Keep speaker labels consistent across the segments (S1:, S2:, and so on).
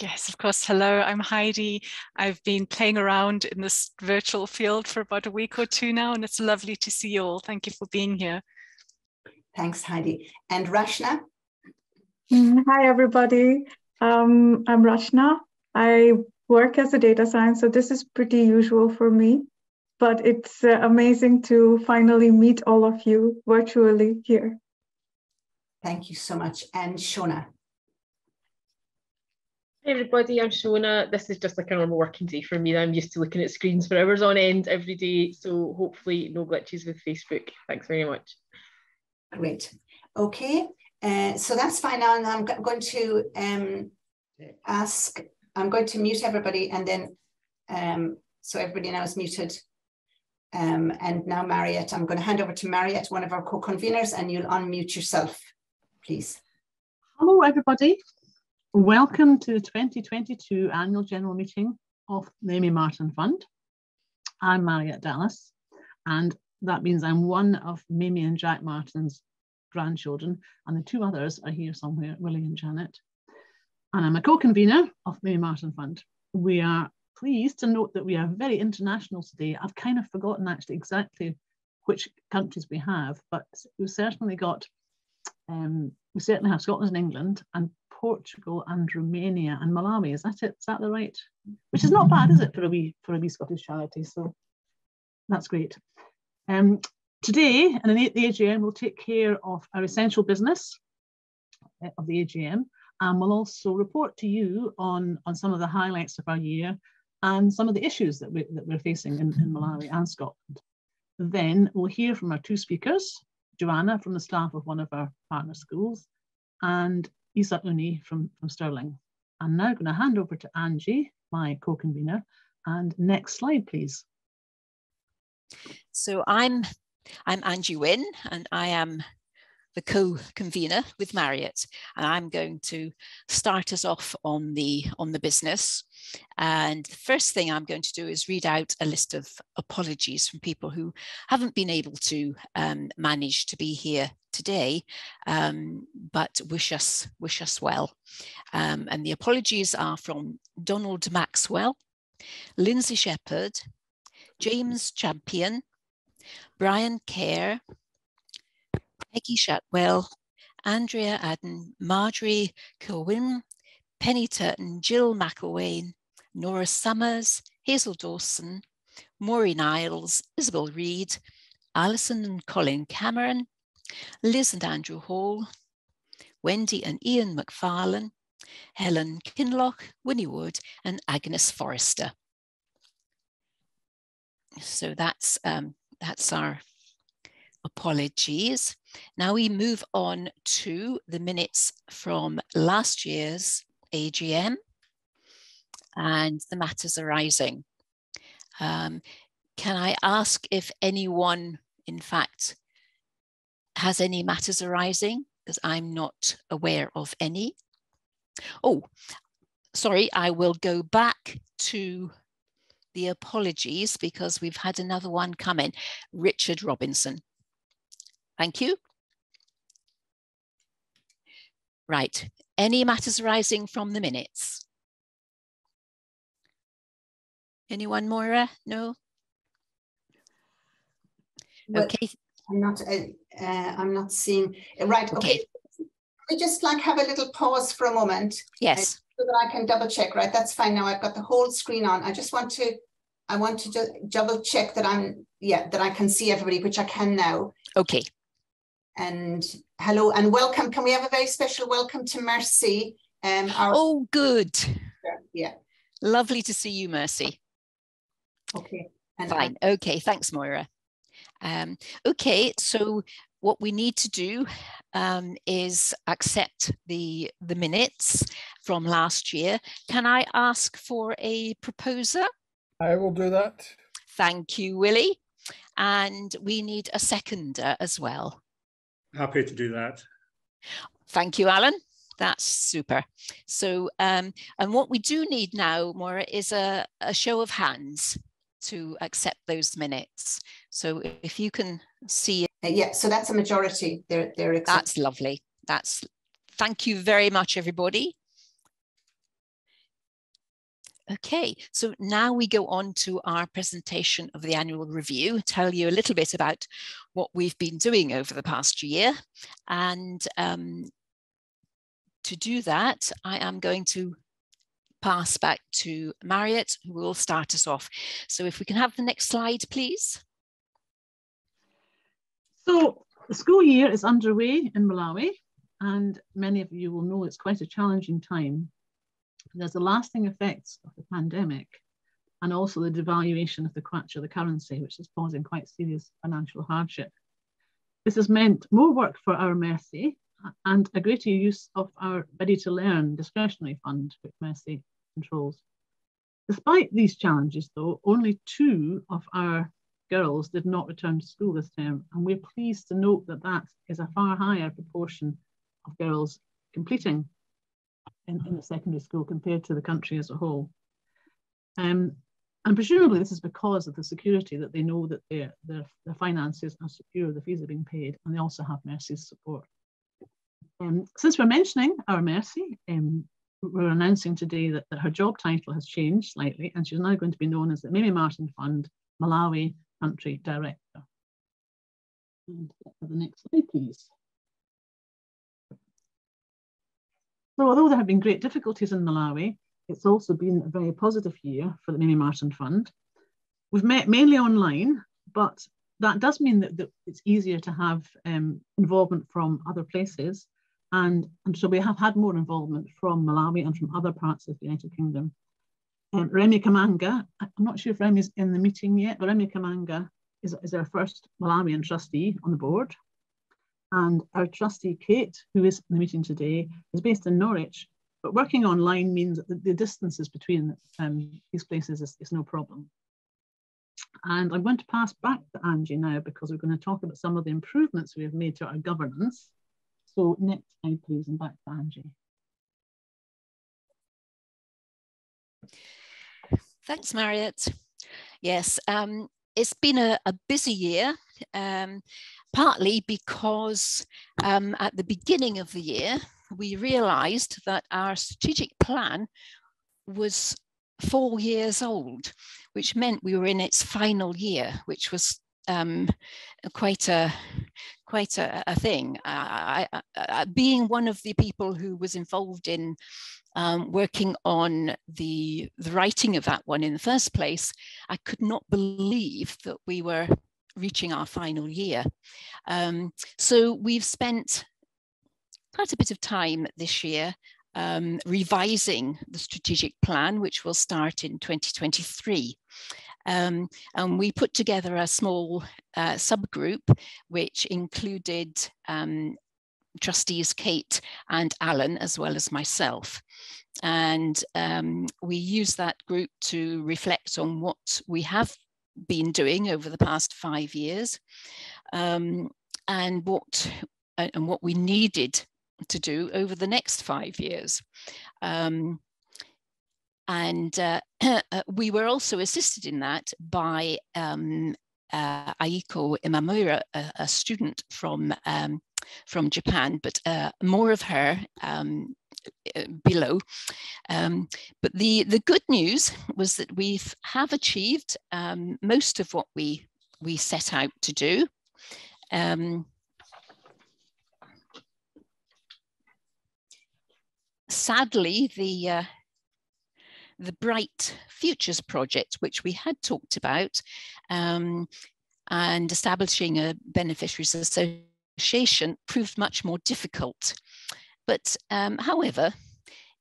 S1: Yes, of course. Hello, I'm Heidi. I've been playing around in this virtual field for about a week or two now, and it's lovely to see you all. Thank you for being here.
S2: Thanks, Heidi. And Rachna?
S3: Mm, hi, everybody. Um, I'm Rashna. I work as a data science, so this is pretty usual for me, but it's uh, amazing to finally meet all of you virtually here.
S2: Thank you so much. And Shona?
S4: Hey everybody, I'm Shona. This is just like a normal working day for me. I'm used to looking at screens for hours on end every day. So hopefully no glitches with Facebook. Thanks very much.
S2: Great. Okay. Uh, so that's fine now. And I'm going to um, ask, I'm going to mute everybody and then, um, so everybody now is muted. Um, and now Mariette, I'm going to hand over to Mariette, one of our co-conveners, and you'll unmute yourself, please.
S5: Hello, everybody. Welcome to the 2022 Annual General Meeting of the Mamie Martin Fund. I'm Mariette Dallas, and that means I'm one of Mamie and Jack Martin's grandchildren, and the two others are here somewhere, Willie and Janet. And I'm a co-convener of Mamie Martin Fund. We are pleased to note that we are very international today. I've kind of forgotten actually exactly which countries we have, but we've certainly got um, we certainly have Scotland and England and Portugal and Romania and Malawi. Is that it? Is that the right? Which is not bad, is it, for a wee for a wee Scottish charity? So that's great. Um, today, and the, the AGM we'll take care of our essential business uh, of the AGM, and we'll also report to you on on some of the highlights of our year and some of the issues that, we, that we're facing in, in Malawi and Scotland. Then we'll hear from our two speakers, Joana from the staff of one of our partner schools, and Isa Uni from, from Stirling. I'm now going to hand over to Angie, my co-convener, and next slide, please.
S6: So I'm I'm Angie Wynne, and I am the co-convener with Mariette, and I'm going to start us off on the on the business. And the first thing I'm going to do is read out a list of apologies from people who haven't been able to um, manage to be here today, um, but wish us wish us well. Um, and the apologies are from Donald Maxwell, Lindsay Shepherd, James Champion, Brian Kerr, Peggy Shatwell, Andrea Adden, Marjorie Kilwin, Penny Turton, Jill McElwain, Nora Summers, Hazel Dawson, Maureen Niles, Isabel Reed, Alison and Colin Cameron, Liz and Andrew Hall, Wendy and Ian McFarlane, Helen Kinlock, Winnie Wood, and Agnes Forrester. So that's um, that's our apologies. Now we move on to the minutes from last year's AGM and the matters arising. Um, can I ask if anyone, in fact, has any matters arising? Because I'm not aware of any. Oh, sorry, I will go back to the apologies because we've had another one come in. Richard Robinson. Thank you. Right, any matters arising from the minutes? Anyone, Moira? No?
S2: Well, okay. I'm not, uh, uh, I'm not seeing, right, okay. okay. We just like have a little pause for a moment.
S6: Yes.
S2: Uh, so that I can double check, right? That's fine now. I've got the whole screen on. I just want to, I want to just double check that I'm, yeah, that I can see everybody, which I can now.
S6: Okay.
S2: And hello and welcome. Can we have a very special welcome to Mercy?
S6: Um, our oh, good.
S2: Yeah.
S6: Lovely to see you, Mercy.
S2: Okay.
S6: And Fine. I okay. Thanks, Moira. Um, okay. So what we need to do um, is accept the the minutes from last year. Can I ask for a proposer?
S7: I will do that.
S6: Thank you, Willie. And we need a seconder as well.
S7: Happy to do that.
S6: Thank you, Alan. That's super. So, um, and what we do need now, Moira, is a, a show of hands to accept those minutes. So if you can see.
S2: Uh, yeah, so that's a majority. They're, they're
S6: That's lovely. That's, thank you very much, everybody. Okay, so now we go on to our presentation of the annual review, tell you a little bit about what we've been doing over the past year. And um, to do that, I am going to pass back to Mariette, who will start us off. So if we can have the next slide, please.
S5: So the school year is underway in Malawi, and many of you will know it's quite a challenging time there's the lasting effects of the pandemic and also the devaluation of the kwacha, the currency, which is causing quite serious financial hardship. This has meant more work for our Mercy and a greater use of our Ready to Learn discretionary fund, which Mercy controls. Despite these challenges, though, only two of our girls did not return to school this term, and we're pleased to note that that is a far higher proportion of girls completing in, in the secondary school compared to the country as a whole. Um, and presumably this is because of the security that they know that their, their, their finances are secure, the fees are being paid, and they also have Mercy's support. Um, since we're mentioning our Mercy, um, we're announcing today that, that her job title has changed slightly, and she's now going to be known as the Mamie Martin Fund Malawi Country Director. And the next slide, please. So although there have been great difficulties in Malawi, it's also been a very positive year for the Mamie Martin Fund. We've met mainly online, but that does mean that, that it's easier to have um, involvement from other places. And, and so we have had more involvement from Malawi and from other parts of the United Kingdom. Um, Remy Kamanga, I'm not sure if Remy's in the meeting yet, but Remy Kamanga is, is our first Malawian trustee on the board. And our trustee, Kate, who is in the meeting today, is based in Norwich, but working online means that the, distances between um, these places is, is no problem. And I'm going to pass back to Angie now because we're going to talk about some of the improvements we have made to our governance. So next slide, please, and back to Angie.
S6: Thanks, Mariette. Yes, um, it's been a, a busy year. Um, partly because um, at the beginning of the year, we realized that our strategic plan was four years old, which meant we were in its final year, which was um, quite a quite a, a thing. I, being one of the people who was involved in um, working on the the writing of that one in the first place, I could not believe that we were reaching our final year. Um, so we've spent quite a bit of time this year um, revising the strategic plan, which will start in 2023. Um, and we put together a small uh, subgroup, which included um, trustees Kate and Alan, as well as myself. And um, we use that group to reflect on what we have been doing over the past five years um, and what and what we needed to do over the next five years. Um, and uh, we were also assisted in that by um, uh, Aiko Imamura, a, a student from um, from Japan, but uh, more of her um, uh, below. Um, but the, the good news was that we have achieved um, most of what we, we set out to do. Um, sadly, the, uh, the Bright Futures project, which we had talked about, um, and establishing a beneficiaries association proved much more difficult. But um, however,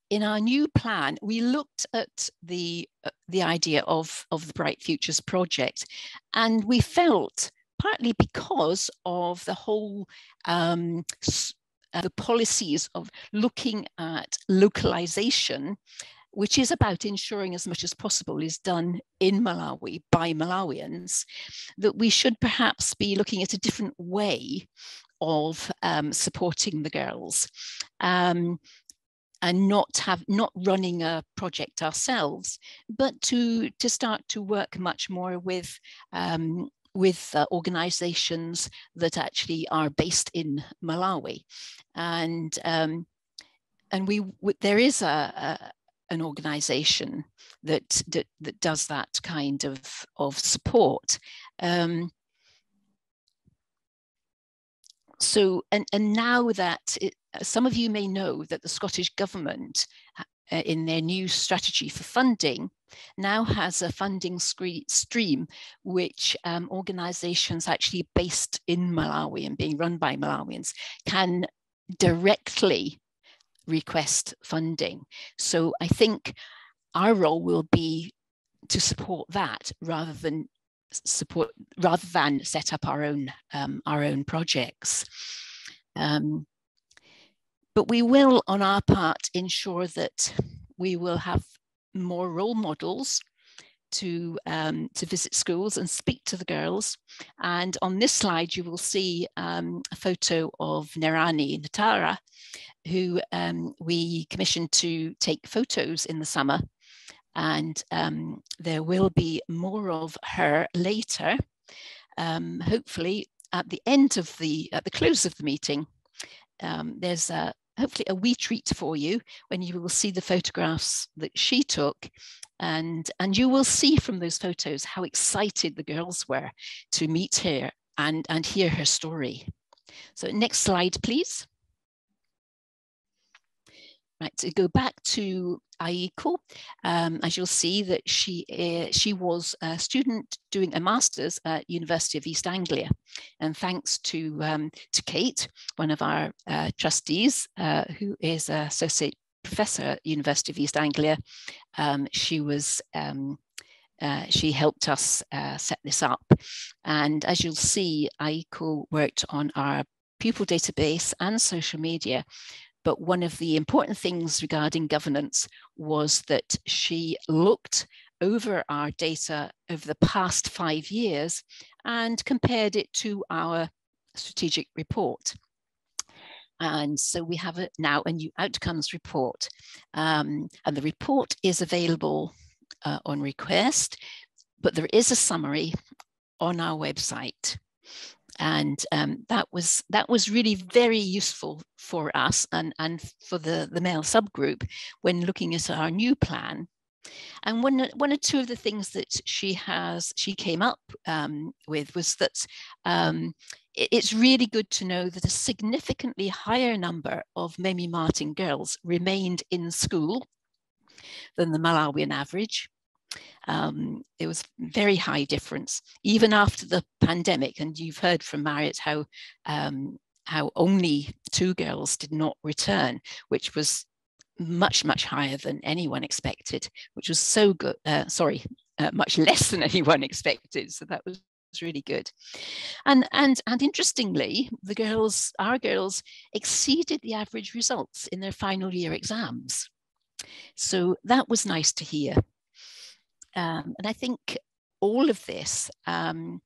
S6: in our new plan, we looked at the, uh, the idea of, of the Bright Futures project, and we felt partly because of the whole um, uh, the policies of looking at localization, which is about ensuring as much as possible is done in Malawi by Malawians, that we should perhaps be looking at a different way of um, supporting the girls um, and not have not running a project ourselves, but to to start to work much more with um, with uh, organizations that actually are based in Malawi. And um, and we there is a, an organization that, that, that does that kind of, of support. Um, so, and, and now that it, some of you may know that the Scottish Government uh, in their new strategy for funding now has a funding stream which um, organizations actually based in Malawi and being run by Malawians can directly request funding. So I think our role will be to support that rather than support rather than set up our own um, our own projects. Um, but we will, on our part, ensure that we will have more role models to, um, to visit schools and speak to the girls. And on this slide, you will see um, a photo of Nerani Natara, who um, we commissioned to take photos in the summer. And um, there will be more of her later, um, hopefully at the end of the, at the close of the meeting. Um, there's a, hopefully a wee treat for you when you will see the photographs that she took and and you will see from those photos how excited the girls were to meet her and and hear her story so next slide please Right, to go back to Aiko, um, as you'll see that she uh, she was a student doing a master's at University of East Anglia, and thanks to um, to Kate, one of our uh, trustees, uh, who is an associate professor at University of East Anglia, um, she was um, uh, she helped us uh, set this up. And as you'll see, Aiko worked on our pupil database and social media but one of the important things regarding governance was that she looked over our data over the past five years and compared it to our strategic report. And so we have a, now a new outcomes report. Um, and the report is available uh, on request, but there is a summary on our website and um, that was that was really very useful for us and and for the the male subgroup when looking at our new plan. And one one or two of the things that she has she came up um, with was that um, it, it's really good to know that a significantly higher number of Mamie Martin girls remained in school than the Malawian average um, it was very high difference, even after the pandemic. And you've heard from Mariette how um, how only two girls did not return, which was much much higher than anyone expected, which was so good. Uh, sorry, uh, much less than anyone expected. So that was really good. And and and interestingly, the girls, our girls, exceeded the average results in their final year exams. So that was nice to hear. Um, and I think all of this um,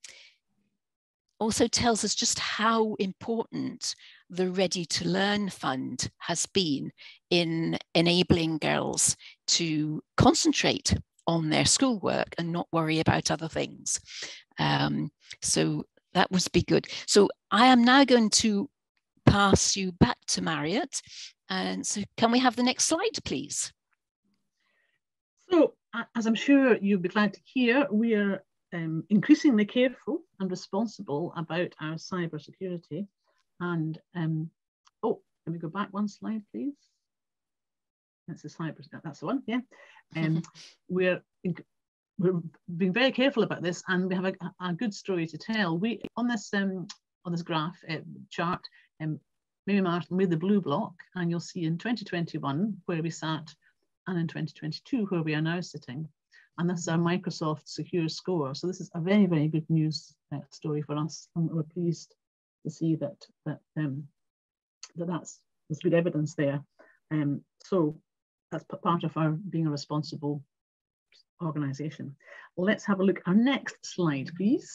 S6: also tells us just how important the Ready to Learn Fund has been in enabling girls to concentrate on their schoolwork and not worry about other things. Um, so that would be good. So I am now going to pass you back to Mariette. And so can we have the next slide, please?
S5: So as I'm sure you'll be glad to hear, we are um, increasingly careful and responsible about our cyber security. And um, oh, let me go back one slide, please. That's the cyber. That's the one. Yeah, um, we're we're being very careful about this, and we have a, a good story to tell. We on this um, on this graph uh, chart, um, Mamie Martin with the blue block, and you'll see in 2021 where we sat and in 2022, where we are now sitting. And this is our Microsoft Secure Score. So this is a very, very good news uh, story for us. And we're pleased to see that, that, um, that that's there's good evidence there. Um, so that's part of our being a responsible organization. Let's have a look. At our next slide, please.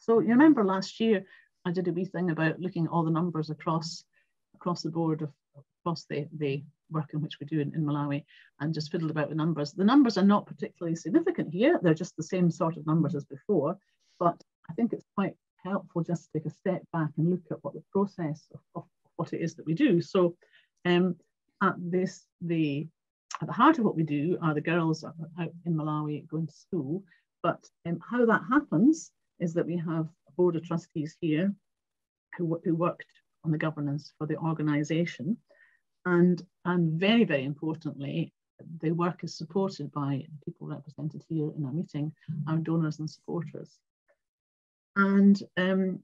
S5: So you remember last year, I did a wee thing about looking at all the numbers across across the board of across the, the work in which we do in, in Malawi and just fiddled about with numbers. The numbers are not particularly significant here. They're just the same sort of numbers as before, but I think it's quite helpful just to take a step back and look at what the process of, of what it is that we do. So um, at this, the at the heart of what we do are the girls out in Malawi going to school. But um, how that happens is that we have a board of trustees here who, who worked on the governance for the organisation. And, and very, very importantly, the work is supported by people represented here in our meeting, our donors and supporters. And um,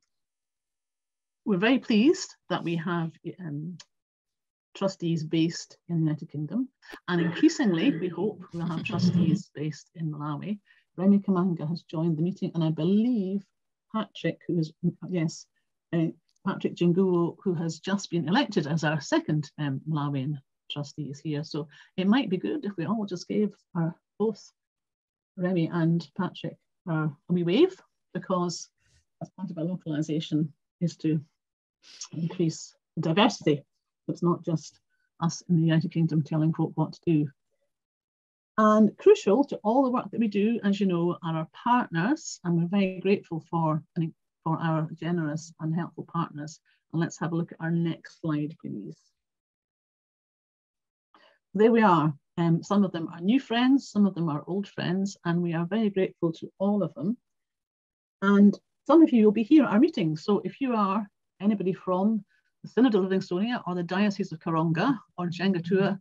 S5: we're very pleased that we have um, trustees based in the United Kingdom. And increasingly, we hope we'll have trustees based in Malawi. Remy Kamanga has joined the meeting, and I believe Patrick, who is, yes, uh, Patrick Jinguo, who has just been elected as our second um, Malawian trustee, is here. So it might be good if we all just gave our, both Remy and Patrick a wee wave, because as part of our localization is to increase diversity it's not just us in the United Kingdom telling folk what to do. And crucial to all the work that we do, as you know, are our partners, and we're very grateful for, for our generous and helpful partners. And let's have a look at our next slide, please. There we are. Um, some of them are new friends, some of them are old friends, and we are very grateful to all of them. And some of you will be here at our meeting. So if you are anybody from the Synod of Livingstonia or the Diocese of Karonga or Nshangatuwa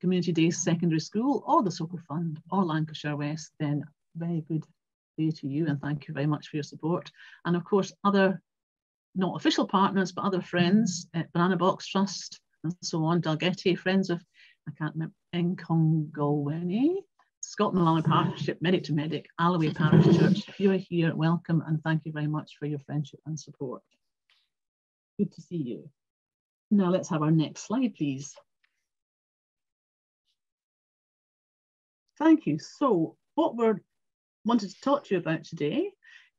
S5: Community Days Secondary School or the Soccer Fund or Lancashire West, then very good day to you and thank you very much for your support. And of course, other not official partners, but other friends, uh, Banana Box Trust and so on, Dalgetty, Friends of, I can't remember, Nkongolweni, Scotland Malawi Partnership, Medic to Medic, Alloway Parish Church. If you are here, welcome and thank you very much for your friendship and support. Good to see you. Now let's have our next slide, please. Thank you. So what we're wanted to talk to you about today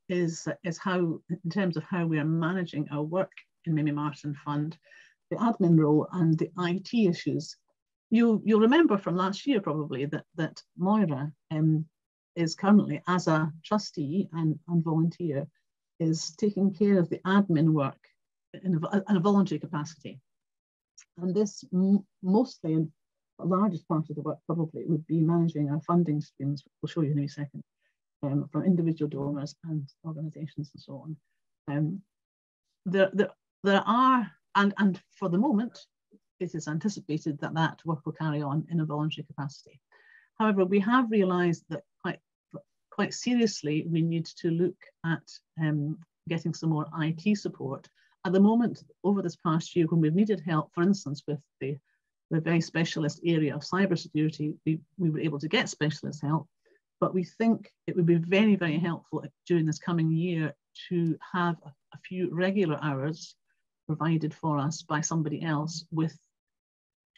S5: is, is how, in terms of how we are managing our work in Mamie Martin Fund, the admin role and the IT issues. You, you'll remember from last year probably that, that Moira um, is currently, as a trustee and, and volunteer, is taking care of the admin work in a, in a voluntary capacity. And this mostly, and the largest part of the work probably would be managing our funding streams, we'll show you in a second, um, from individual donors and organisations and so on. Um, there, there, there are, and, and for the moment, it is anticipated that that work will carry on in a voluntary capacity. However, we have realised that quite, quite seriously, we need to look at um, getting some more IT support at the moment, over this past year, when we've needed help, for instance, with the, the very specialist area of cybersecurity, we, we were able to get specialist help. But we think it would be very, very helpful during this coming year to have a, few regular hours provided for us by somebody else with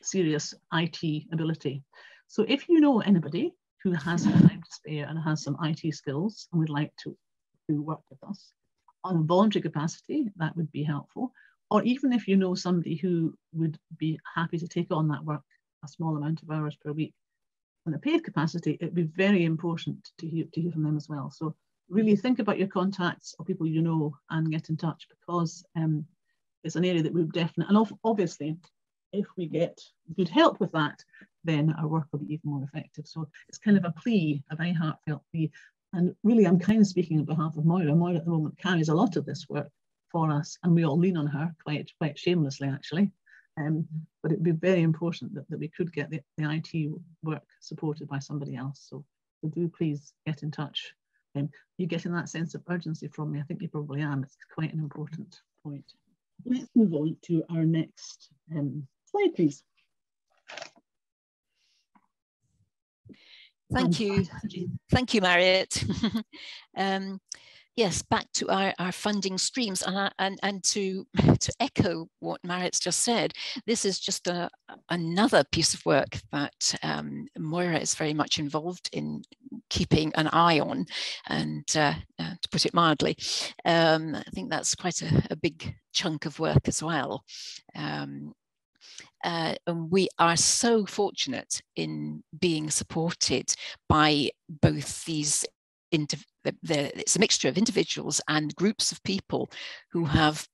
S5: serious IT ability. So if you know anybody who has time to spare and has some IT skills and would like to, to work with us, on a voluntary capacity, that would be helpful. Or even if you know somebody who would be happy to take on that work, a small amount of hours per week, on a paid capacity, it'd be very important to hear, to hear from them as well. So really think about your contacts or people you know and get in touch because um, it's an area that we've definitely, and obviously, if we get good help with that, then our work will be even more effective. So it's kind of a plea, a very heartfelt plea and really, I'm kind of speaking on behalf of Moira. Moira at the moment carries a lot of this work for us, and we all lean on her quite, quite shamelessly, actually. Um, but it would be very important that, that we could get the, the IT work supported by somebody else. So, so do please get in touch. Um, you're getting that sense of urgency from me. I think you probably am. It's quite an important point. Let's move on to our next um, slide, please.
S6: Thank you. Thank you, Mariette. um, yes, back to our, our funding streams and, and, and to, to echo what Mariette's just said, this is just a, another piece of work that um, Moira is very much involved in keeping an eye on and uh, uh, to put it mildly, um, I think that's quite a, a, big chunk of work as well. Um, uh, and we are so fortunate in being supported by both these the, the, it's a mixture of individuals and groups of people who have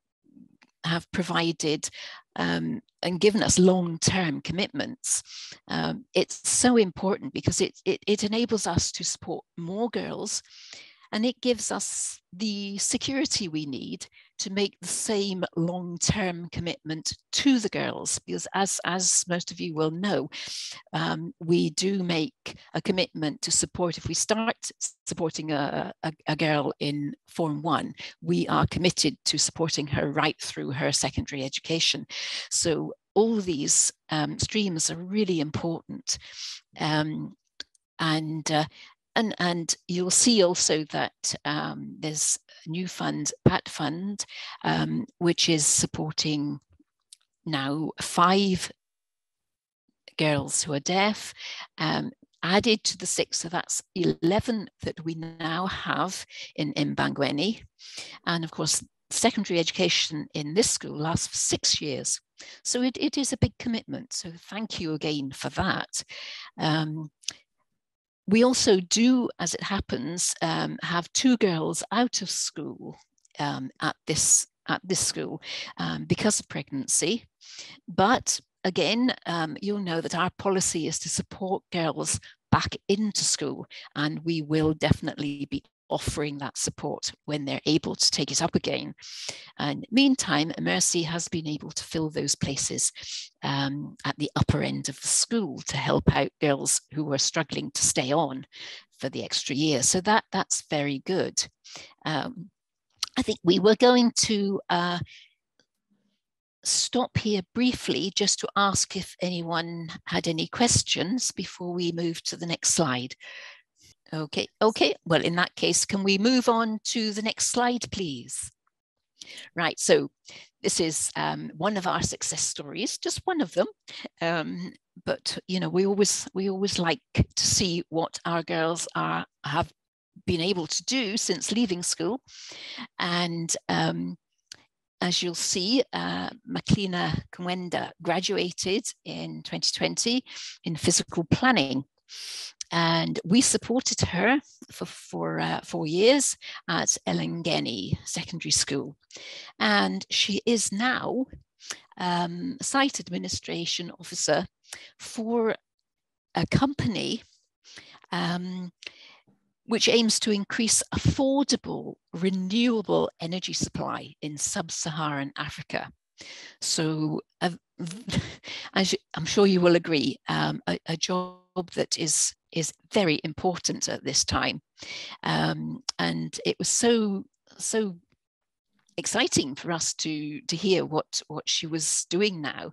S6: have provided um, and given us long-term commitments. Um, it's so important because it, it, it enables us to support more girls and it gives us the security we need to make the same long-term commitment to the girls because as, as most of you will know, um, we do make a commitment to support, if we start supporting a, a, a girl in Form 1, we are committed to supporting her right through her secondary education. So all these um, streams are really important. Um, and uh, and, and you'll see also that um, there's new fund, PAT Fund, um, which is supporting now five girls who are deaf, um, added to the six, so that's 11 that we now have in Mbangweni. And of course, secondary education in this school lasts for six years. So it, it is a big commitment. So thank you again for that. Um, we also do, as it happens, um, have two girls out of school um, at this at this school um, because of pregnancy. But again, um, you'll know that our policy is to support girls back into school, and we will definitely be offering that support when they're able to take it up again. And meantime, Mercy has been able to fill those places um, at the upper end of the school to help out girls who were struggling to stay on for the extra year. So that that's very good. Um, I think we were going to uh, stop here briefly just to ask if anyone had any questions before we move to the next slide. Okay, okay. Well, in that case, can we move on to the next slide, please? Right, so this is um, one of our success stories, just one of them. Um, but you know, we always we always like to see what our girls are have been able to do since leaving school, and um, as you'll see, uh, Maklina Kwenda graduated in 2020 in physical planning and we supported her for, uh, four years at Elangeni Secondary School. And she is now um, site administration officer for a company um, which aims to increase affordable renewable energy supply in sub-Saharan Africa. So, uh, as I'm sure you will agree, um, a, a, job that is is very important at this time. Um, and it was so, so exciting for us to to hear what what she was doing now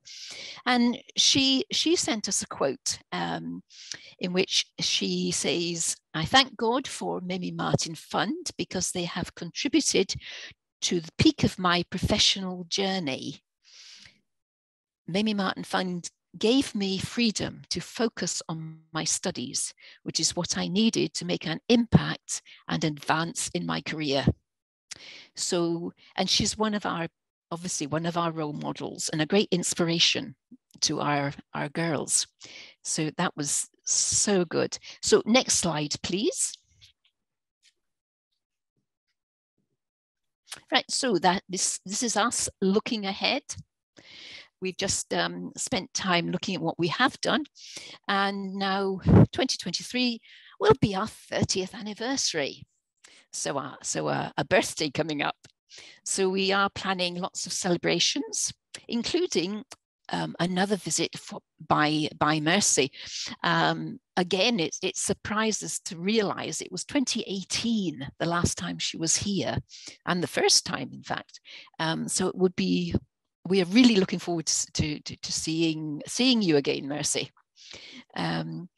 S6: and she she sent us a quote um, in which she says i thank god for Mamie martin fund because they have contributed to the peak of my professional journey Mamie Martin Fund gave me freedom to focus on my studies, which is what I needed to make an impact and advance in my career. So, and she's one of our, obviously, one of our role models and a great inspiration to our, our girls. So that was so good. So, next slide, please. Right, so that this this is us looking ahead We've just um, spent time looking at what we have done. And now 2023 will be our 30th anniversary. So, our, so a, a birthday coming up. So we are planning lots of celebrations, including um, another visit for, by by Mercy. Um, again, it, it surprised us to realize it was 2018 the last time she was here, and the first time, in fact. Um, so it would be we are really looking forward to, to, to seeing, seeing you again, Mercy. Um,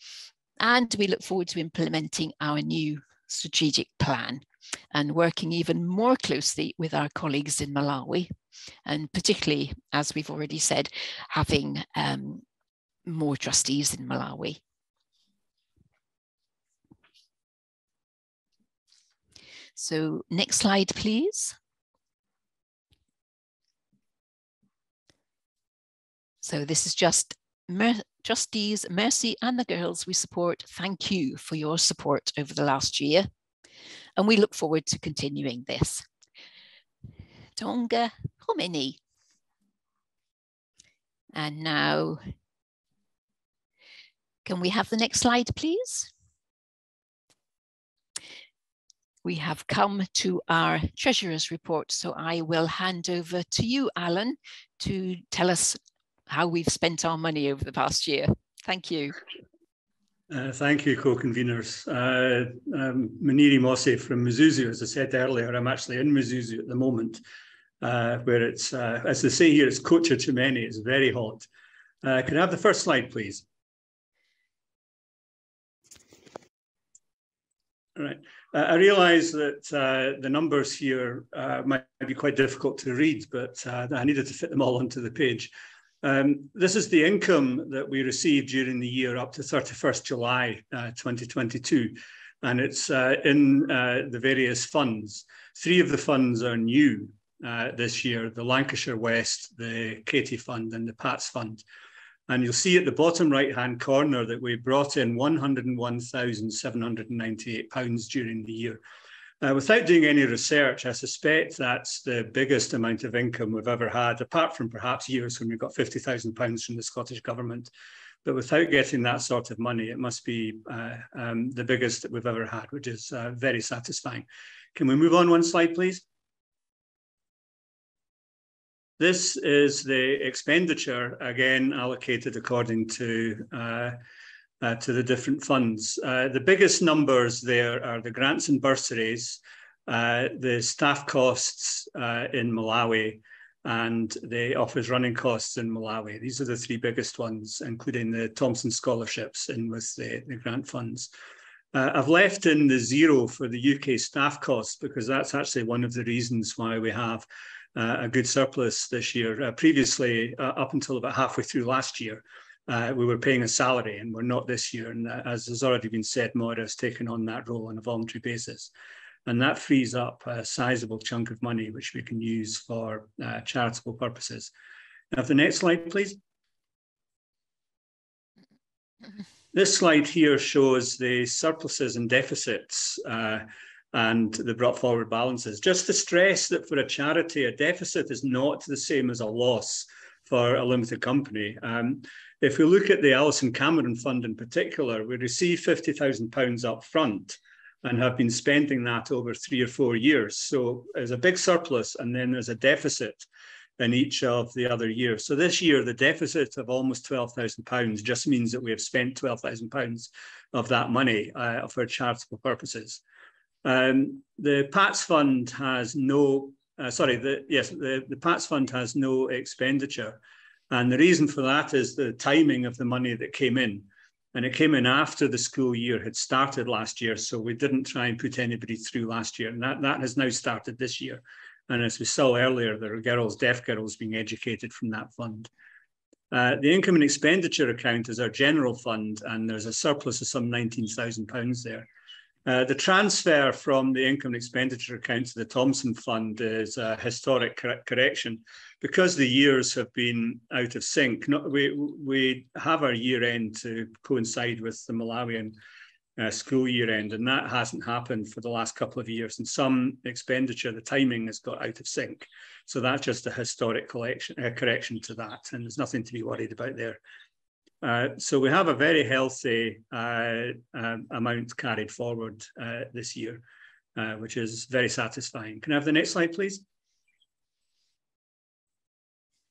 S6: and we look forward to implementing our new strategic plan and working even more closely with our colleagues in Malawi. And particularly, as we've already said, having um, more trustees in Malawi. So next slide, please. So this is just Mer trustees, Mercy and the girls we support. Thank you for your support over the last year. And we look forward to continuing this. Tonga Homini. And now, can we have the next slide, please? We have come to our Treasurer's report, so I will hand over to you, Alan, to tell us how we've spent our money over the past year. Thank you.
S7: Uh, thank you, co-conveners. Uh, um, Maniri Mosse from Mzuzu, as I said earlier, I'm actually in Mzuzu at the moment, uh, where it's, uh, as they say here, it's Kocha Chimene, it's very hot. Uh, can I have the first slide, please? All right. Uh, I realise that the numbers here might be quite difficult to read, but I needed to fit them all onto the page. Um, this is the income that we received during the year up to 31st July uh, 2022, and it's uh, in uh, the various funds. Three of the funds are new uh, this year, the Lancashire West, the Katie Fund and the PATS Fund. And you'll see at the bottom right-hand corner that we brought in £101,798 during the year. Uh, without doing any research, I suspect that's the biggest amount of income we've ever had, apart from perhaps years when we got £50,000 from the Scottish Government. But without getting that sort of money, it must be uh, um, the biggest that we've ever had, which is uh, very satisfying. Can we move on one slide, please? This is the expenditure, again, allocated according to uh, uh, to the different funds. Uh, the biggest numbers there are the grants and bursaries, uh, the staff costs uh, in Malawi, and the office running costs in Malawi. These are the three biggest ones, including the Thompson scholarships in with the, the grant funds. Uh, I've left in the zero for the UK staff costs because that's actually one of the reasons why we have uh, a good surplus this year. previously, up until about halfway through last year, uh, we were paying a salary and we're not this year. And uh, as has already been said, Moira has taken on that role on a voluntary basis. And that frees up a sizable chunk of money, which we can use for uh, charitable purposes. Now, the next slide, please. This slide here shows the surpluses and deficits uh, and the brought forward balances. Just to stress that for a charity, a deficit is not the same as a loss for a limited company. Um, if we look at the Alison Cameron Fund in particular, we received £50,000 up front and have been spending that over three or four years. So there's a big surplus and then there's a deficit in each of the other years. So this year, the deficit of almost £12,000 just means that we have spent £12,000 of that money uh, for charitable purposes. Um, the PATS fund has no, uh, sorry, the, yes, the, the PATS fund has no expenditure. And the reason for that is the timing of the money that came in. And it came in after the school year had started last year. So we didn't try and put anybody through last year. And that, that has now started this year. And as we saw earlier, there are girls, deaf girls being educated from that fund. Uh, the income and expenditure account is our general fund, and there's a surplus of some £19,000 there. Uh, the transfer from the income and expenditure account to the Thomson Fund is a historic cor correction. Because the years have been out of sync, not, we, we have our year end to coincide with the Malawian uh, school year end, and that hasn't happened for the last couple of years. And some expenditure, the timing has got out of sync. So that's just a historic collection, uh, correction to that, and there's nothing to be worried about there. Uh, so we have a very healthy uh, um, amount carried forward uh, this year, uh, which is very satisfying. Can I have the next slide, please?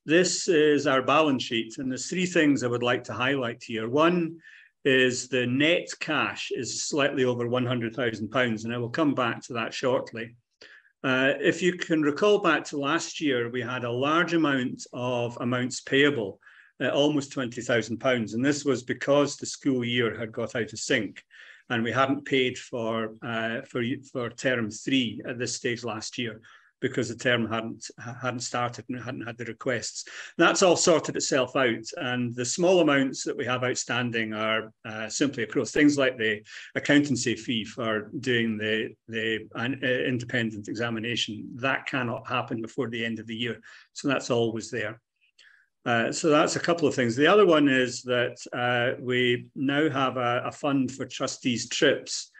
S7: This is our balance sheet, and there's three things I would like to highlight here. One is the net cash is slightly over £100,000, and I will come back to that shortly. Uh, if you can recall back to last year, we had a large amount of amounts payable uh, almost £20,000. And this was because the school year had got out of sync and we hadn't paid for, uh, for, for term three at this stage last year because the term hadn't hadn't started and hadn't had the requests. That's all sorted itself out, and the small amounts that we have outstanding are uh, simply across things like the accountancy fee for doing the the uh, independent examination. That cannot happen before the end of the year, so that's always there. Uh, so that's a couple of things. The other one is that uh, we now have a, a, fund for trustees' trips.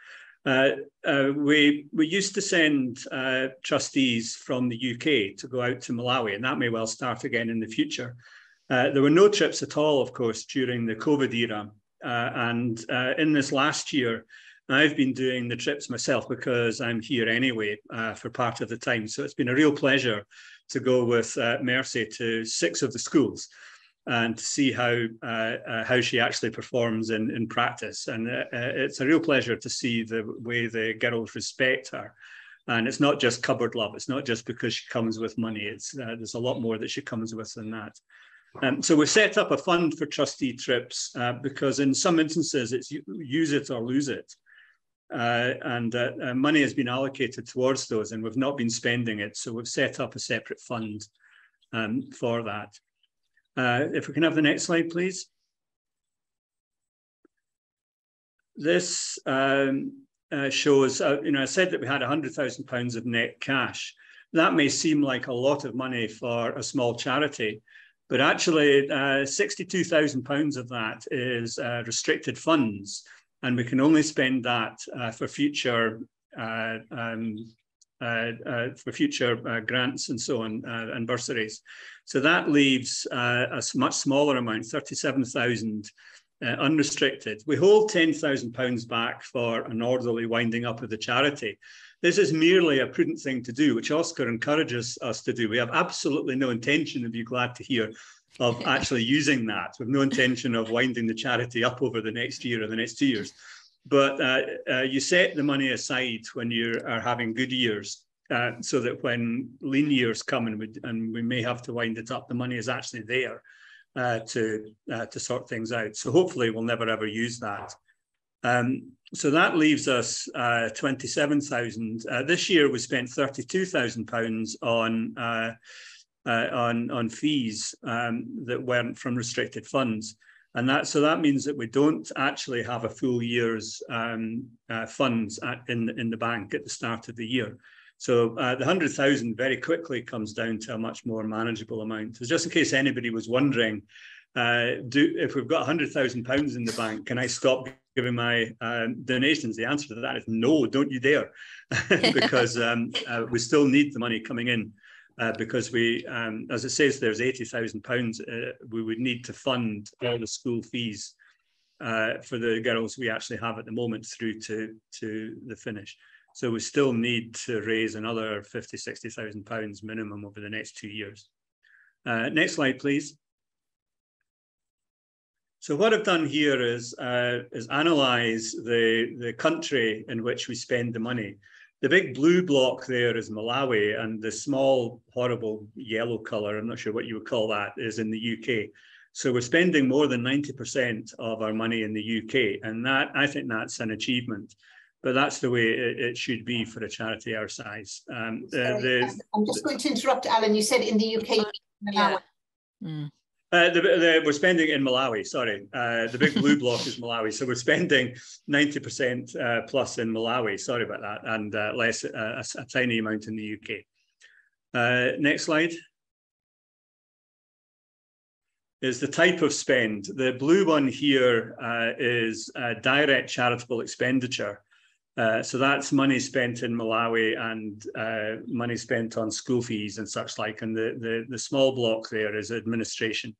S7: Uh, uh we we used to send uh, trustees from the UK to go out to Malawi, and that may well start again in the future. Uh, there were no trips at all, of course, during the COVID era. And in this last year, I've been doing the trips myself because I'm here anyway for part of the time. So it's been a real pleasure to go with uh, Mercy to six of the schools and to see how uh, uh, how she actually performs in, in practice. And uh, uh, it's a real pleasure to see the way the girls respect her. And it's not just cupboard love. It's not just because she comes with money. It's there's a lot more that she comes with than that. Um, so we set up a fund for trustee trips because in some instances it's use it or lose it. Uh, and uh, uh, money has been allocated towards those, and we've not been spending it. So we've set up a separate fund um, for that. Uh, if we can have the next slide, please. This um, uh, shows, you know, I said that we had £100,000 of net cash. That may seem like a lot of money for a small charity, but actually £62,000 of that is restricted funds and we can only spend that uh, for future uh, um, uh, uh for future uh, grants and so on uh, and bursaries. So that leaves a much smaller amount, 37,000 unrestricted. We hold 10,000 pounds back for an orderly winding up of the charity. This is merely a prudent thing to do, which OSCR encourages us to do. We have absolutely no intention, of you glad to hear, of actually using that with no intention of winding the charity up over the next year or the next two years. But uh, uh, you set the money aside when you are having good years uh, so that when lean years come and we, and we may have to wind it up, the money is actually there uh, to, uh, to sort things out. So hopefully we'll never ever use that. Um, so that leaves us uh, 27,000. this year we spent 32,000 pounds on uh, on on fees um, that weren't from restricted funds, and that so that means that we don't actually have a full year's um, uh, funds at, in in the bank at the start of the year. So uh, the hundred thousand very quickly comes down to a much more manageable amount. So just in case anybody was wondering, uh, do if we've got hundred thousand pounds in the bank, can I stop giving my um, donations? The answer to that is no. Don't you dare, because um, uh, we still need the money coming in uh, because we, um, as it says, there's eighty thousand pounds. Uh, we would need to fund all the school fees uh, for the girls we actually have at the moment through to to the finish. So we still need to raise another 50, 60,000 pounds minimum over the next two years. Uh, next slide, please. So what I've done here is, uh, is analyze the, the country in which we spend the money. The big blue block there is Malawi, and the small, horrible yellow color, I'm not sure what you would call that, is in the UK. So we're spending more than 90% of our money in the UK. And that I think that's an achievement. But that's the way it, it should be for a charity our size. Um,
S2: the, I'm just going to interrupt, Alan. You said in the UK, Malawi. Yeah.
S7: Mm. Uh, the, the, we're spending in Malawi, sorry. Uh, the big blue block is Malawi. So we're spending 90% uh, plus in Malawi, sorry about that, and uh, less, uh, a, a, tiny amount in the UK. Uh, next slide. Is the type of spend. The blue one here is direct charitable expenditure. Uh, so that's money spent in Malawi and uh, money spent on school fees and such like. And the, the, the small block there is administration.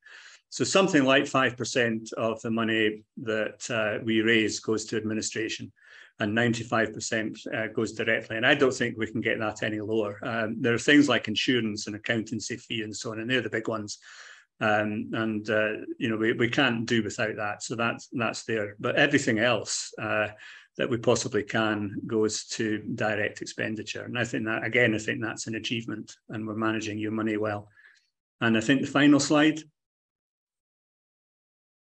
S7: So something like 5% of the money that uh, we raise goes to administration and 95% uh, goes directly. And I don't think we can get that any lower. Um, there are things like insurance and accountancy fee and so on, and they're the big ones. Um, and uh, you know we, we can't do without that. So that's that's there. But everything else, uh, that we possibly can goes to direct expenditure. And I think that, again, I think that's an achievement and we're managing your money well. And I think the final slide.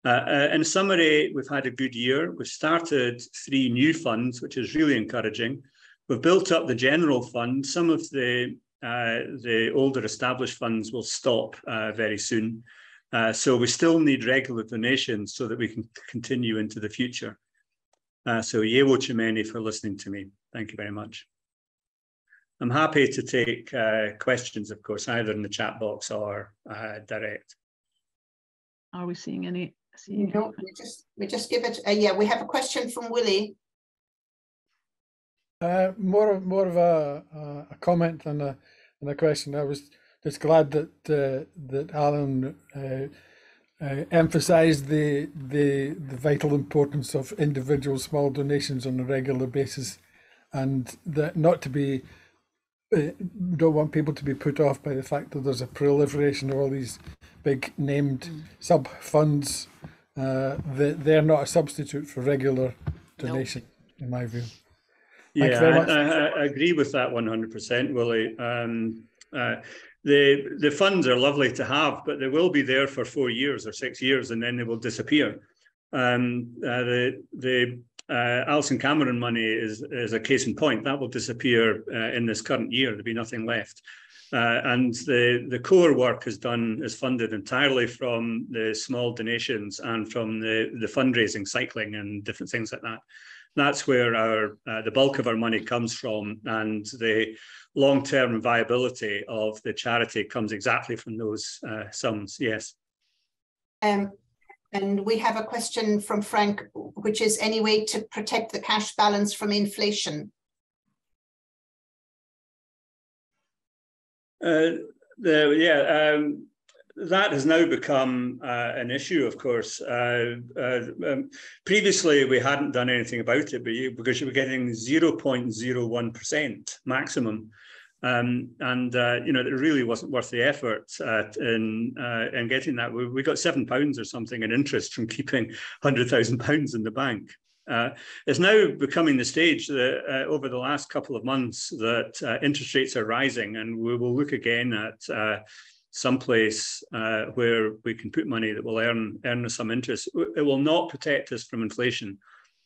S7: Uh, uh, in summary, we've had a good year. We've started three new funds, which is really encouraging. We've built up the general fund. Some of the uh, the older established funds will stop uh, very soon. Uh, so we still need regular donations so that we can continue into the future. Uh, so Yewo Chimeni for listening to me. Thank you very much. I'm happy to take uh, questions, of course, either in the chat box or uh, direct.
S5: Are we seeing any? Seeing
S2: no, we just we just give it. Uh, yeah, we have a question from Willie.
S8: Uh, more of more of a, a comment than a, than a question. I was just glad that uh, that Alan uh, emphasised the the the vital importance of individual small donations on a regular basis, and that not to be uh, don't want people to be put off by the fact that there's a proliferation of all these big named mm. sub funds. Uh, they, they're not a substitute for regular donation, nope. in my view.
S7: Thank yeah, I, I, agree with that 100%, Willie. Um, uh, the the funds are lovely to have, but they will be there for four years or six years, and then they will disappear. Um, uh, the the uh, Alison Cameron money is is a case in point. That will disappear uh, in this current year. There'll be nothing left. Uh, and the, the core work is done is funded entirely from the small donations and from the, the fundraising, cycling, and different things like that. That's where our uh, the bulk of our money comes from, and the long-term viability of the charity comes exactly from those uh, sums. Yes.
S2: Um, and we have a question from Frank, which is any way to protect the cash balance from inflation?
S7: Uh, the, yeah, um, that has now become uh, an issue, of course. Uh, uh, um, previously, we hadn't done anything about it, but you, because you were getting 0.01% maximum. Um, and uh, you know it really wasn't worth the effort uh, in uh, in getting that. We, we got seven pounds or something in interest from keeping hundred thousand pounds in the bank. Uh, it's now becoming the stage that uh, over the last couple of months that uh, interest rates are rising, and we will look again at someplace uh, where we can put money that will earn earn some interest. It will not protect us from inflation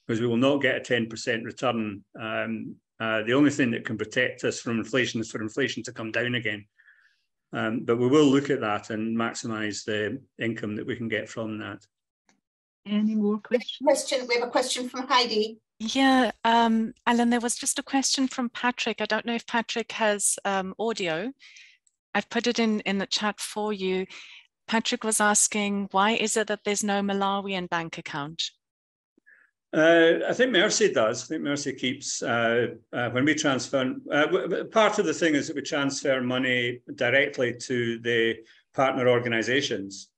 S7: because we will not get a 10% return. Um, uh, the only thing that can protect us from inflation is for inflation to come down again. Um, but we will look at that and maximise the income that we can get from that.
S5: Any more questions?
S2: Question. We have a question from Heidi.
S1: Yeah, um, Alan, there was just a question from Patrick. I don't know if Patrick has um, audio. I've put it in, in the chat for you. Patrick was asking, why is it that there's no Malawian bank account?
S7: Uh, I think Mercy does. I think Mercy keeps, uh, uh, when we transfer, uh, part of the thing is that we transfer money directly to the partner organizations.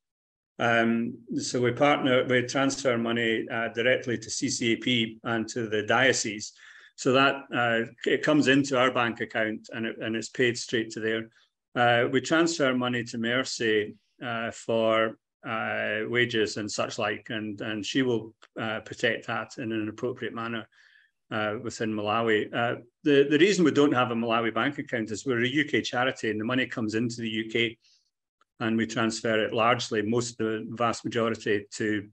S7: Um, so we partner, we transfer money uh, directly to CCAP and to the diocese. So that uh, it comes into our bank account and, it, and it's paid straight to there. Uh, we transfer money to Mercy uh, for uh, wages and such like, and, and she will uh, protect that in an appropriate manner uh, within Malawi. Uh, the, the reason we don't have a Malawi bank account is we're a UK charity and the money comes into the UK and we transfer it largely, most of the vast majority to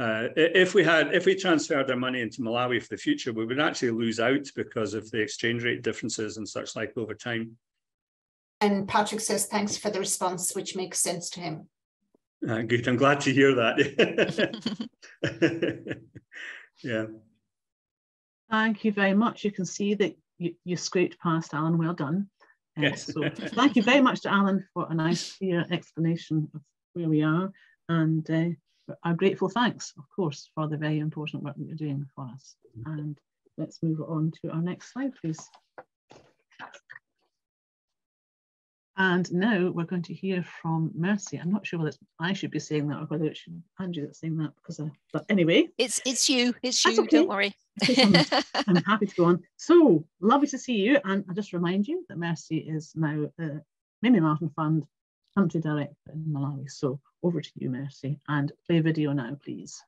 S7: if we had, if we transferred our money into Malawi for the future, we would actually lose out because of the exchange rate differences and such like over time.
S2: And Patrick says, thanks for the response, which makes sense to him.
S7: Uh, good. I'm glad to hear that. yeah.
S5: Thank you very much. You can see that you, you scraped past Alan. Well done.
S7: Uh, yes.
S5: so thank you very much to Alan for a nice, clear explanation of where we are. And uh, our grateful thanks, of course, for the very important work that you're doing for us. And let's move on to our next slide, please. And now we're going to hear from Mercy. I'm not sure whether I should be saying that or whether it should Andrew that's saying that because I, but anyway.
S6: It's it's you, it's you,
S5: okay.
S6: don't worry.
S5: I'm, I'm, happy to go on. So lovely to see you. And I just remind you that Mercy is now the Mamie Martin Fund Country Director in Malawi. So over to you, Mercy, and play video now, please.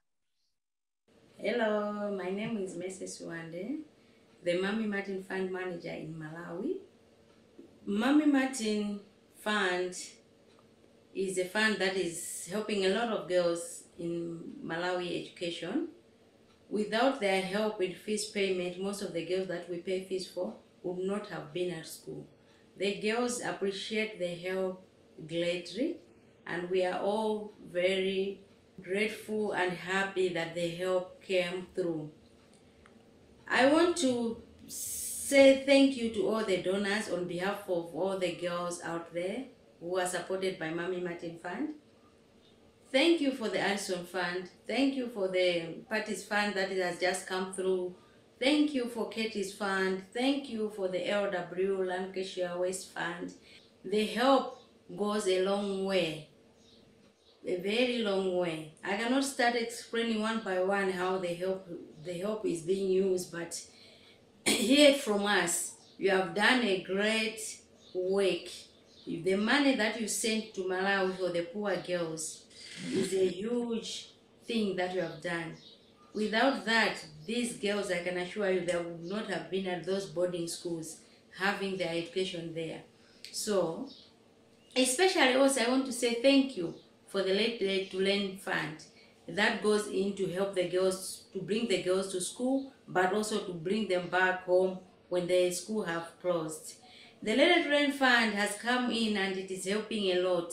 S9: Hello, my name is Mercy Swande, the Mamie Martin Fund Manager in Malawi. Mamie Martin Fund is a fund that is helping a lot of girls in Malawi education. Without their help in fees payment, most of the girls that we pay fees for would not have been at school. The girls appreciate the help greatly, and we are all very grateful and happy that the help came through. I want to say thank you to all the donors on behalf of all the girls out there who are supported by Mamie Martin Fund. Thank you for the Addison Fund. Thank you for the Parties Fund that has just come through. Thank you for Katie's Fund. Thank you for the LW Lancashire West Fund. the help goes a long way a very long way. I cannot start explaining one by one how the help the help is being used, but hear from us. You have done a great work. The money that you sent to Malawi for the poor girls is a huge thing that you have done. Without that, these girls, I can assure you, they would not have been at those boarding schools having their education there. So, especially also, I want to say thank you for the Late Late to Learn Fund. That goes in to help the girls, to bring the girls to school, but also to bring them back home when the school have closed. The to Learn Fund has come in and it is helping a lot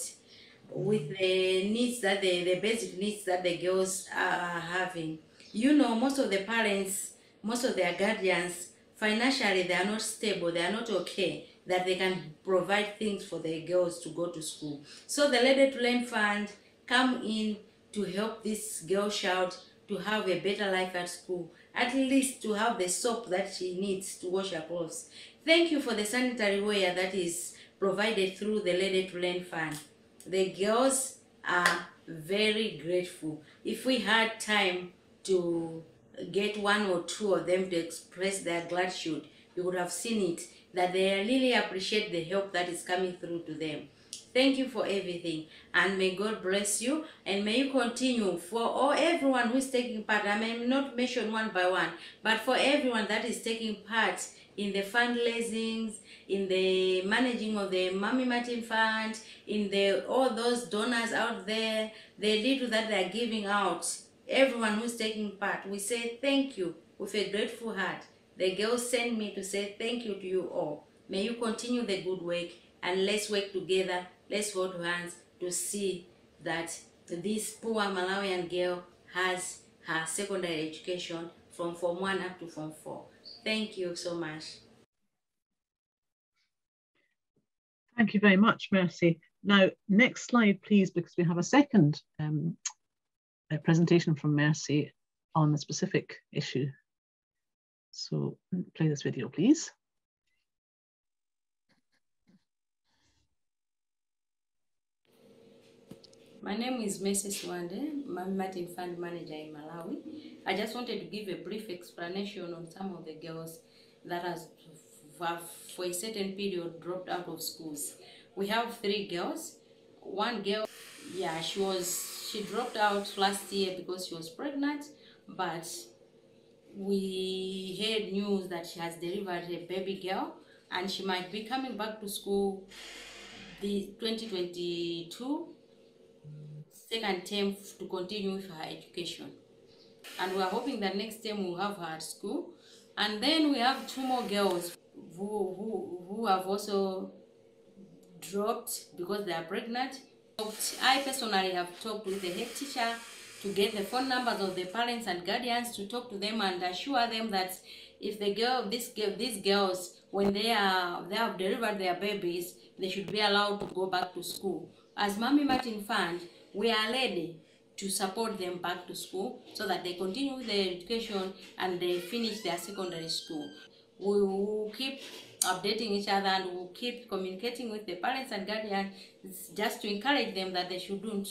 S9: with the needs that the, the basic needs that the girls are having. You know, most of the parents, most of their guardians, financially they are not stable, they are not okay that they can provide things for their girls to go to school. So the to Learn Fund come in to help this girl child to have a better life at school, at least to have the soap that she needs to wash her clothes. Thank you for the sanitary ware that is provided through the Ready to Learn Fund. The girls are very grateful. If we had time to get one or two of them to express their gratitude, you would have seen it that they really appreciate the help that is coming through to them. Thank you for everything and may God bless you and may you continue for all everyone who is taking part. I may not mention one by one, but for everyone that is taking part in the fundraisings, in the managing of the Mamie Martin Fund, in the all those donors out there, the little that they are giving out, everyone who's taking part, we say thank you with a grateful heart. The girls sent me to say thank you to you all. May you continue the good work and let's work together. Let's hold hands to see that this poor Malawian girl has her secondary education from Form 1 up to Form 4. Thank you so much.
S5: Thank you very much, Mercy. Now, next slide, please, because we have a second um, a presentation from Mercy on the specific issue so play this video, please.
S9: My name is Mrs. Wande. I'm Martin Fund Manager in Malawi. I just wanted to give a brief explanation on some of the girls that has for a certain period dropped out of schools. We have three girls. One girl, yeah, she was she dropped out last year because she was pregnant, but we heard news that she has delivered a baby girl and she might be coming back to school the 2022 second term to continue with her education. And we are hoping that next term we'll have her at school. And then we have two more girls who, who, who have also dropped because they are pregnant. I personally have talked with the head teacher to get the phone numbers of the parents and guardians to talk to them and assure them that if the girl, this girl, these girls, when they are they have delivered their babies, they should be allowed to go back to school. As Mamie Martin Fund, we are ready to support them back to school so that they continue their education and they finish their secondary school. We will keep updating each other and we'll keep communicating with the parents and guardians just to encourage them that they shouldn't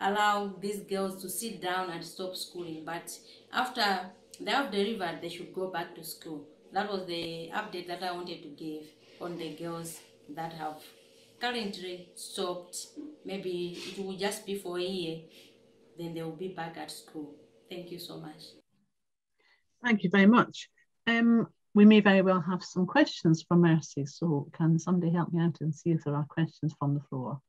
S9: allow these girls to sit down and stop schooling. But after they have delivered, they should go back to school. That was the update that I wanted to give on the girls that have currently stopped. Maybe it will just be for a year, then they will be back at school. Thank you so much.
S5: Thank you very much. Um, we may very well have some questions from Mercy, so can somebody help me out and see if there are questions from the floor?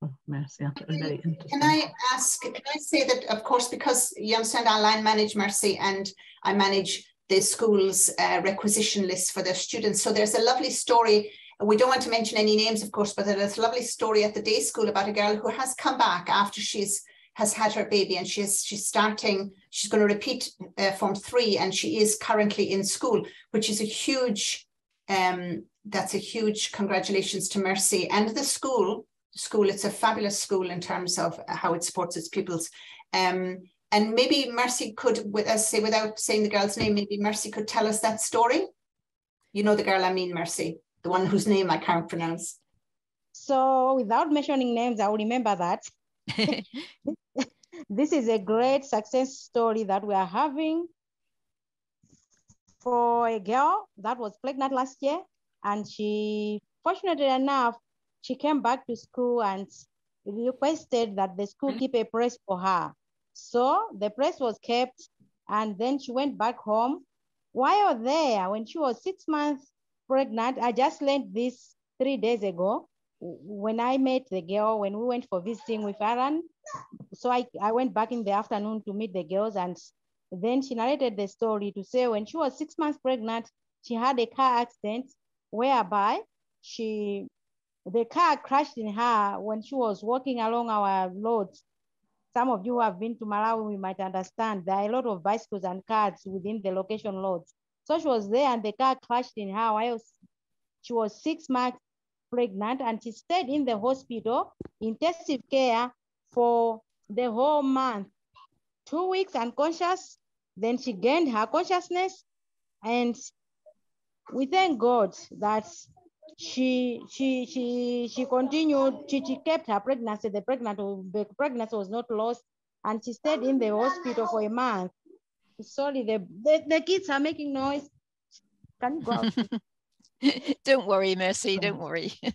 S5: Oh, Mercy, very interesting.
S2: Can I ask, can I say that, of course, because you understand I line manage Mercy and I manage the school's uh, requisition list for their students. So there's a lovely story. We don't want to mention any names, of course, but there's a lovely story at the day school about a girl who has come back after she's has had her baby and she's she's starting she's going to repeat uh, form three and she is currently in school which is a huge um that's a huge congratulations to mercy and the school school. It's a fabulous school in terms of how it supports its pupils. Um, and maybe Mercy could, with us say without saying the girl's name, maybe Mercy could tell us that story. You know the girl I mean, Mercy, the one whose name I can't pronounce.
S10: So without mentioning names, I will remember that. this is a great success story that we are having for a girl that was pregnant last year. And she, fortunately enough, she came back to school and requested that the school keep a press for her. So the press was kept and then she went back home. While there, when she was six months pregnant, I just learned this three days ago when I met the girl, when we went for visiting with Aaron. So I, I went back in the afternoon to meet the girls and then she narrated the story to say when she was six months pregnant, she had a car accident whereby she the car crashed in her when she was walking along our roads. Some of you who have been to Malawi, we might understand there are a lot of bicycles and cars within the location roads. So she was there and the car crashed in her while she was six months pregnant and she stayed in the hospital, intensive care for the whole month. Two weeks unconscious, then she gained her consciousness and we thank God that she she she she continued she, she kept her pregnancy. The pregnancy the pregnancy was not lost and she stayed in the hospital for a month sorry the the, the kids are making noise. Can you go out?
S6: Don't worry mercy don't worry.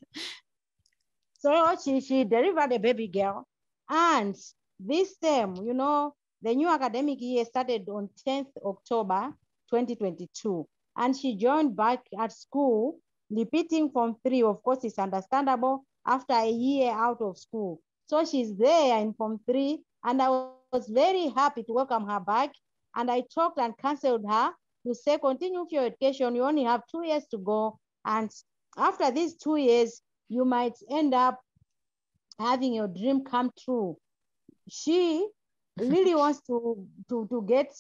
S10: So she she delivered a baby girl and this term you know the new academic year started on 10th october 2022 and she joined back at school repeating from three, of course, is understandable after a year out of school. So she's there in form three, and I was very happy to welcome her back. And I talked and counseled her to say, continue with your education. You only have two years to go. And after these two years, you might end up having your dream come true. She really wants to, to, to get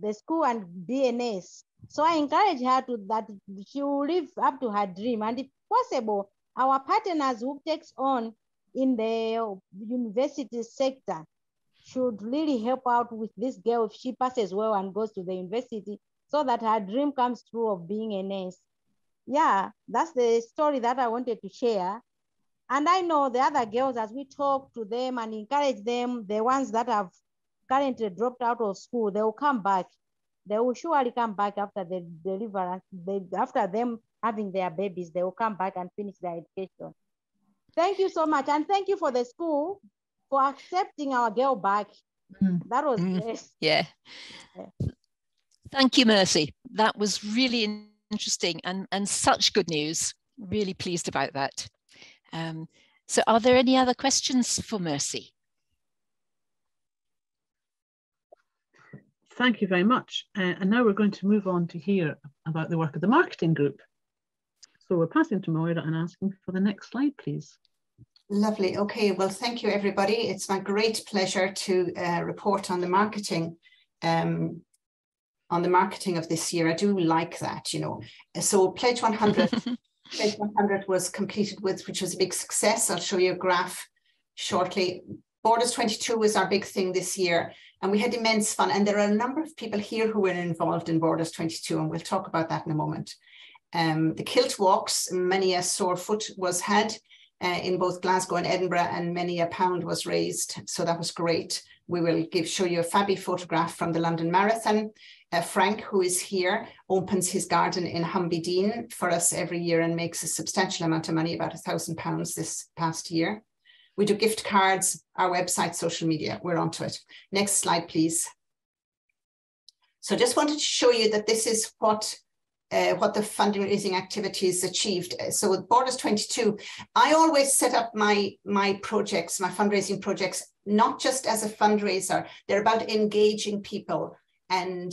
S10: the school and be a nurse. So I encourage her to that she will live up to her dream. And if possible, our partners who takes on in the university sector should really help out with this girl if she passes well and goes to the university so that her dream comes true of being a nurse. Yeah, that's the story that I wanted to share. And I know the other girls, as we talk to them and encourage them, the ones that have currently dropped out of school, they will come back they will surely come back after the deliverance, they, after them having their babies, they will come back and finish their education. Thank you so much. And thank you for the school for accepting our girl back. Mm. That was mm.
S6: Yeah. yeah. Thank you, Mercy. That was really interesting and, and such good news. Really pleased about that. Um, so are there any other questions for Mercy?
S5: Thank you very much. Uh, and now we're going to move on to hear about the work of the marketing group. So we're passing to Moira and asking for the next slide, please.
S2: Lovely. Okay. Well, thank you, everybody. It's my great pleasure to uh, report on the marketing um, on the marketing of this year. I do like that, you know. So Pledge 100, Pledge 100 was completed with, which was a big success. I'll show you a graph shortly. Borders 22 was our big thing this year. And we had immense fun. And there are a number of people here who were involved in Borders 22, and we'll talk about that in a moment. Um, the kilt walks, many a sore foot was had uh, in both Glasgow and Edinburgh, and many a pound was raised. So that was great. We will give show you a fabby photograph from the London Marathon. Uh, Frank, who is here, opens his garden in Humbie Dean for us every year and makes a substantial amount of money, about a thousand pounds this past year. We do gift cards, our website, social media, we're onto it. Next slide, please. So just wanted to show you that this is what uh, what the fundraising activities achieved. So with Borders 22, I always set up my, my projects, my fundraising projects, not just as a fundraiser, they're about engaging people and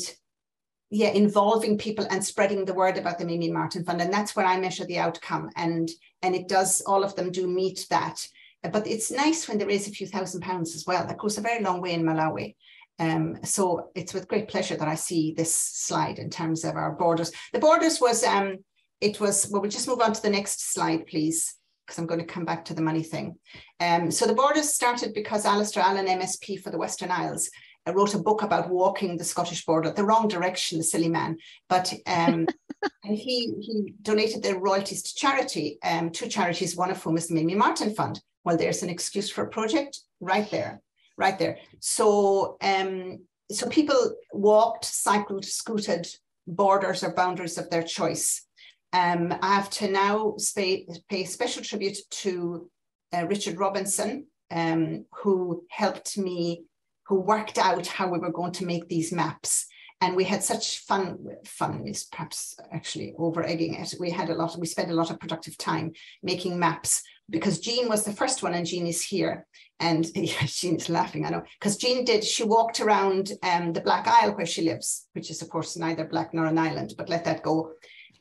S2: yeah, involving people and spreading the word about the Mamie Martin Fund. And that's where I measure the outcome. And, and it does, all of them do meet that. But it's nice when there is a few thousand pounds as well. That goes a very long way in Malawi. Um, so it's with great pleasure that I see this slide in terms of our borders. The borders was, um, it was, well, we'll just move on to the next slide, please, because I'm going to come back to the money thing. Um, so the borders started because Alasdair Allan, MSP for the Western Isles, uh, wrote a book about walking the Scottish border, the wrong direction, the silly man. But um, and he, he donated the royalties to charity, um, two charities, one of whom is the Mamie Martin Fund. Well, there's an excuse for a project right there, right there. So, um, so people walked, cycled, scooted borders or boundaries of their choice. Um, I have to now pay, pay special tribute to uh, Richard Robinson, um, who helped me, who worked out how we were going to make these maps. And we had such fun, fun is perhaps actually over egging it. We had a lot, we spent a lot of productive time making maps because Jean was the first one and Jean is here. And yeah, Jean is laughing, I know, because Jean did, she walked around um, the Black Isle where she lives, which is of course neither black nor an island, but let that go.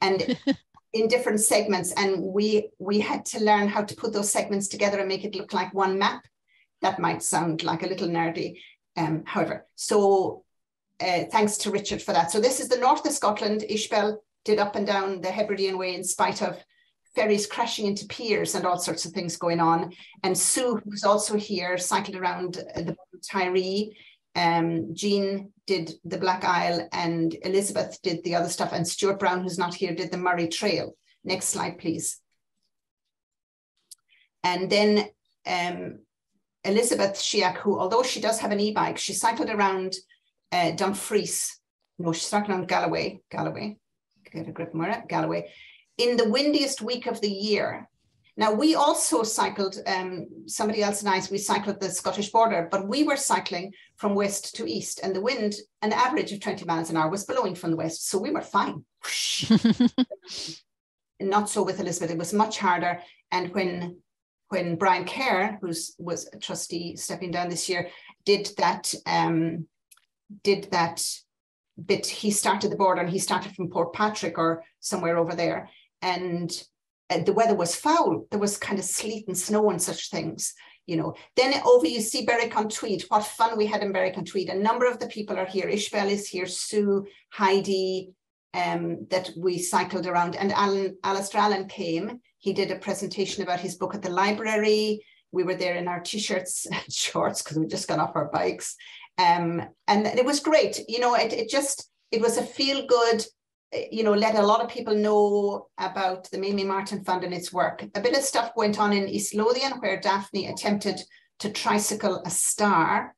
S2: And in different segments and we we had to learn how to put those segments together and make it look like one map. That might sound like a little nerdy um, however. So uh, thanks to richard for that. So this is the north of scotland. Ishbel did up and down the hebridean way in spite of ferries crashing into piers and all sorts of things going on and sue who's also here cycled around the Tiree. um, Jean did the Black Isle and Elizabeth did the other stuff and Stuart Brown, who's not here, did the Moray Trail. Next slide, please. And then um, Elizabeth Shiak, who, although she does have an e-bike, she cycled around uh, Dumfries. No, she cycled around Galloway, Galloway, get a grip, Moira, Galloway, in the windiest week of the year. Now, we also cycled, um, somebody else and I, we cycled the Scottish border, but we were cycling from west to east, and the wind, an average of 20 miles an hour, was blowing from the west. So we were fine. Not so with Elizabeth, it was much harder. And when when Brian Kerr, who was a trustee stepping down this year, did that um, did that bit, he started the border and he started from Portpatrick or somewhere over there. And uh, the weather was foul. There was kind of sleet and snow and such things, you know. Then over you see Berwick-on-Tweed. What fun we had in Berwick-on-Tweed. A number of the people are here. Ishbel is here, Sue, Heidi, um, that we cycled around. And Alan, Alasdair Allan came. He did a presentation about his book at the library. We were there in our t-shirts and shorts because we just got off our bikes. Um, and it was great. You know, it, it just, it was a feel good you know, let a lot of people know about the Mamie Martin Fund and its work. A bit of stuff went on in East Lothian where Daphne attempted to tricycle a star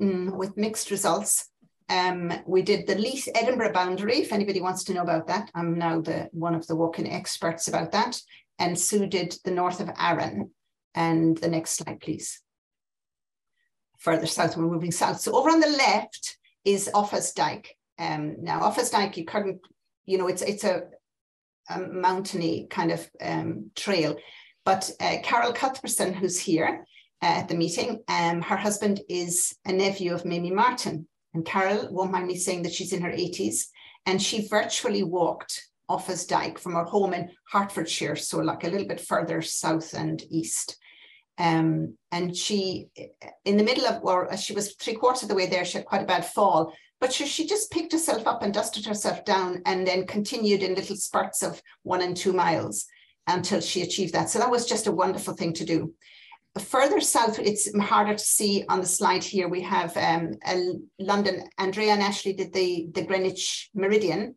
S2: mm, with mixed results. Um, we did the Leith Edinburgh boundary, if anybody wants to know about that. I'm now the one of the walking experts about that. And Sue did the north of Arran. And the next slide, please. Further south, we're moving south. So over on the left is Offa's Dyke. Um, now, Offa's Dyke, you couldn't you know, it's it's a, a mountainy kind of um, trail. But uh, Carol Cuthbertson, who's here uh, at the meeting, um, her husband is a nephew of Mamie Martin. And Carol won't mind me saying that she's in her 80s. And she virtually walked Offa's Dyke from her home in Hertfordshire, so like a little bit further south and east. Um, and she, in the middle of, or she was three quarters of the way there, she had quite a bad fall, but she, she just picked herself up and dusted herself down and then continued in little spurts of one and two miles until she achieved that. So that was just a wonderful thing to do. Further south, it's harder to see on the slide here. We have um, London, Andrea and Ashley did the, the Greenwich Meridian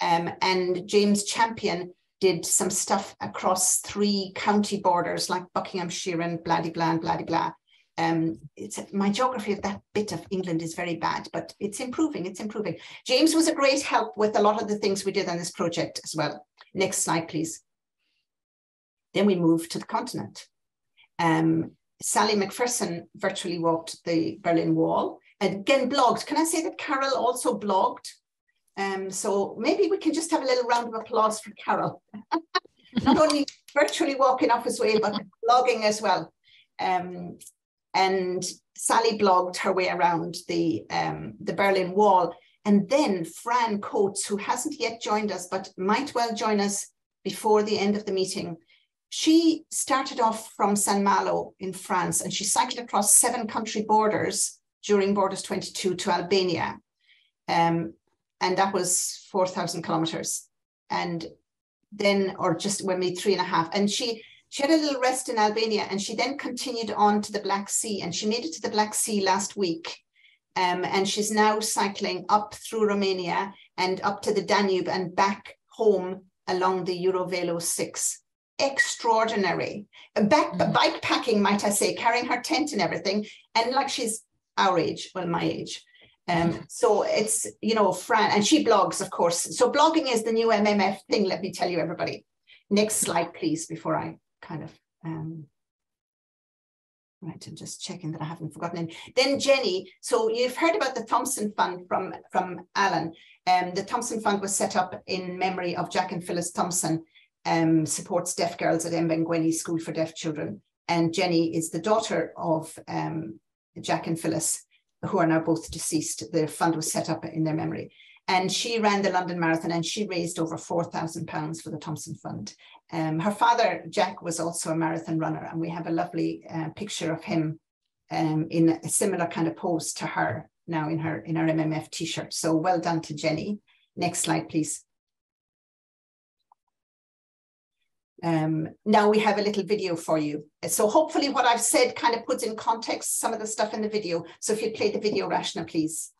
S2: um, and James Champion did some stuff across three county borders like Buckinghamshire and blah, blah, and blah, blah um, my geography of that bit of England is very bad, but it's improving. It's improving. James was a great help with a lot of the things we did on this project as well. Next slide, please. Then we moved to the continent. Um, Sally McPherson virtually walked the Berlin Wall. And again, blogged. Can I say that Carol also blogged? Um, so maybe we can just have a little round of applause for Carol. Not only virtually walking off his way, but blogging as well. Um, and Sally blogged her way around the, um, the Berlin Wall. And then Fran Coates, who hasn't yet joined us, but might well join us before the end of the meeting, she started off from Saint Malo in France and she cycled across seven country borders during Borders 22 to Albania. Um, and that was 4,000 kilometers. And then, or just when we three and a half. And she she had a little rest in Albania and she then continued on to the Black Sea and she made it to the Black Sea last week. Um, and she's now cycling up through Romania and up to the Danube and back home along the Eurovelo 6. Extraordinary. Back, mm. Bike packing, might I say, carrying her tent and everything. And like she's our age, well, my age. Um, so it's, you know, Fran, and she blogs, of course. So blogging is the new MMF thing, let me tell you, everybody. Next slide, please, before I kind of um, Right, I'm just checking that I haven't forgotten. Then Jenny, so you've heard about the Thompson Fund from, from Alan. Um, the Thompson Fund was set up in memory of Jack and Phyllis Thompson, um, supports deaf girls at Emben School for Deaf Children. And Jenny is the daughter of um, Jack and Phyllis, who are now both deceased. The fund was set up in their memory. And she ran the London Marathon and she raised over £4,000 for the Thompson Fund. Um, her father, Jack, was also a marathon runner, and we have a lovely uh, picture of him um, in a similar kind of pose to her now in her in her MMF t-shirt. So well done to Jenny. Next slide, please. Um, now we have a little video for you. So hopefully what I've said kind of puts in context some of the stuff in the video. So if you play the video, Rashna, please.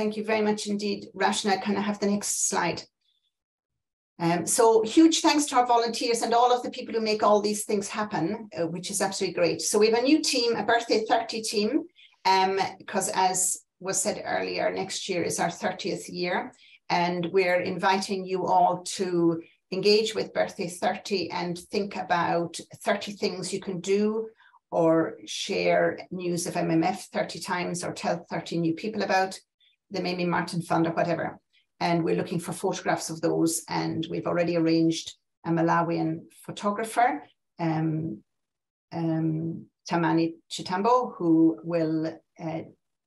S2: Thank you very much indeed, Rashna. Can I have the next slide? Um, so huge thanks to our volunteers and all of the people who make all these things happen, uh, which is absolutely great. So we have a new team, a Birthday 30 team, because um, as was said earlier, next year is our 30th year. And we're inviting you all to engage with Birthday 30 and think about 30 things you can do or share news of MMF 30 times or tell 30 new people about the Mamie Martin Fund or whatever. And we're looking for photographs of those. And we've already arranged a Malawian photographer, um, um, Tamani Chitambo, who will uh,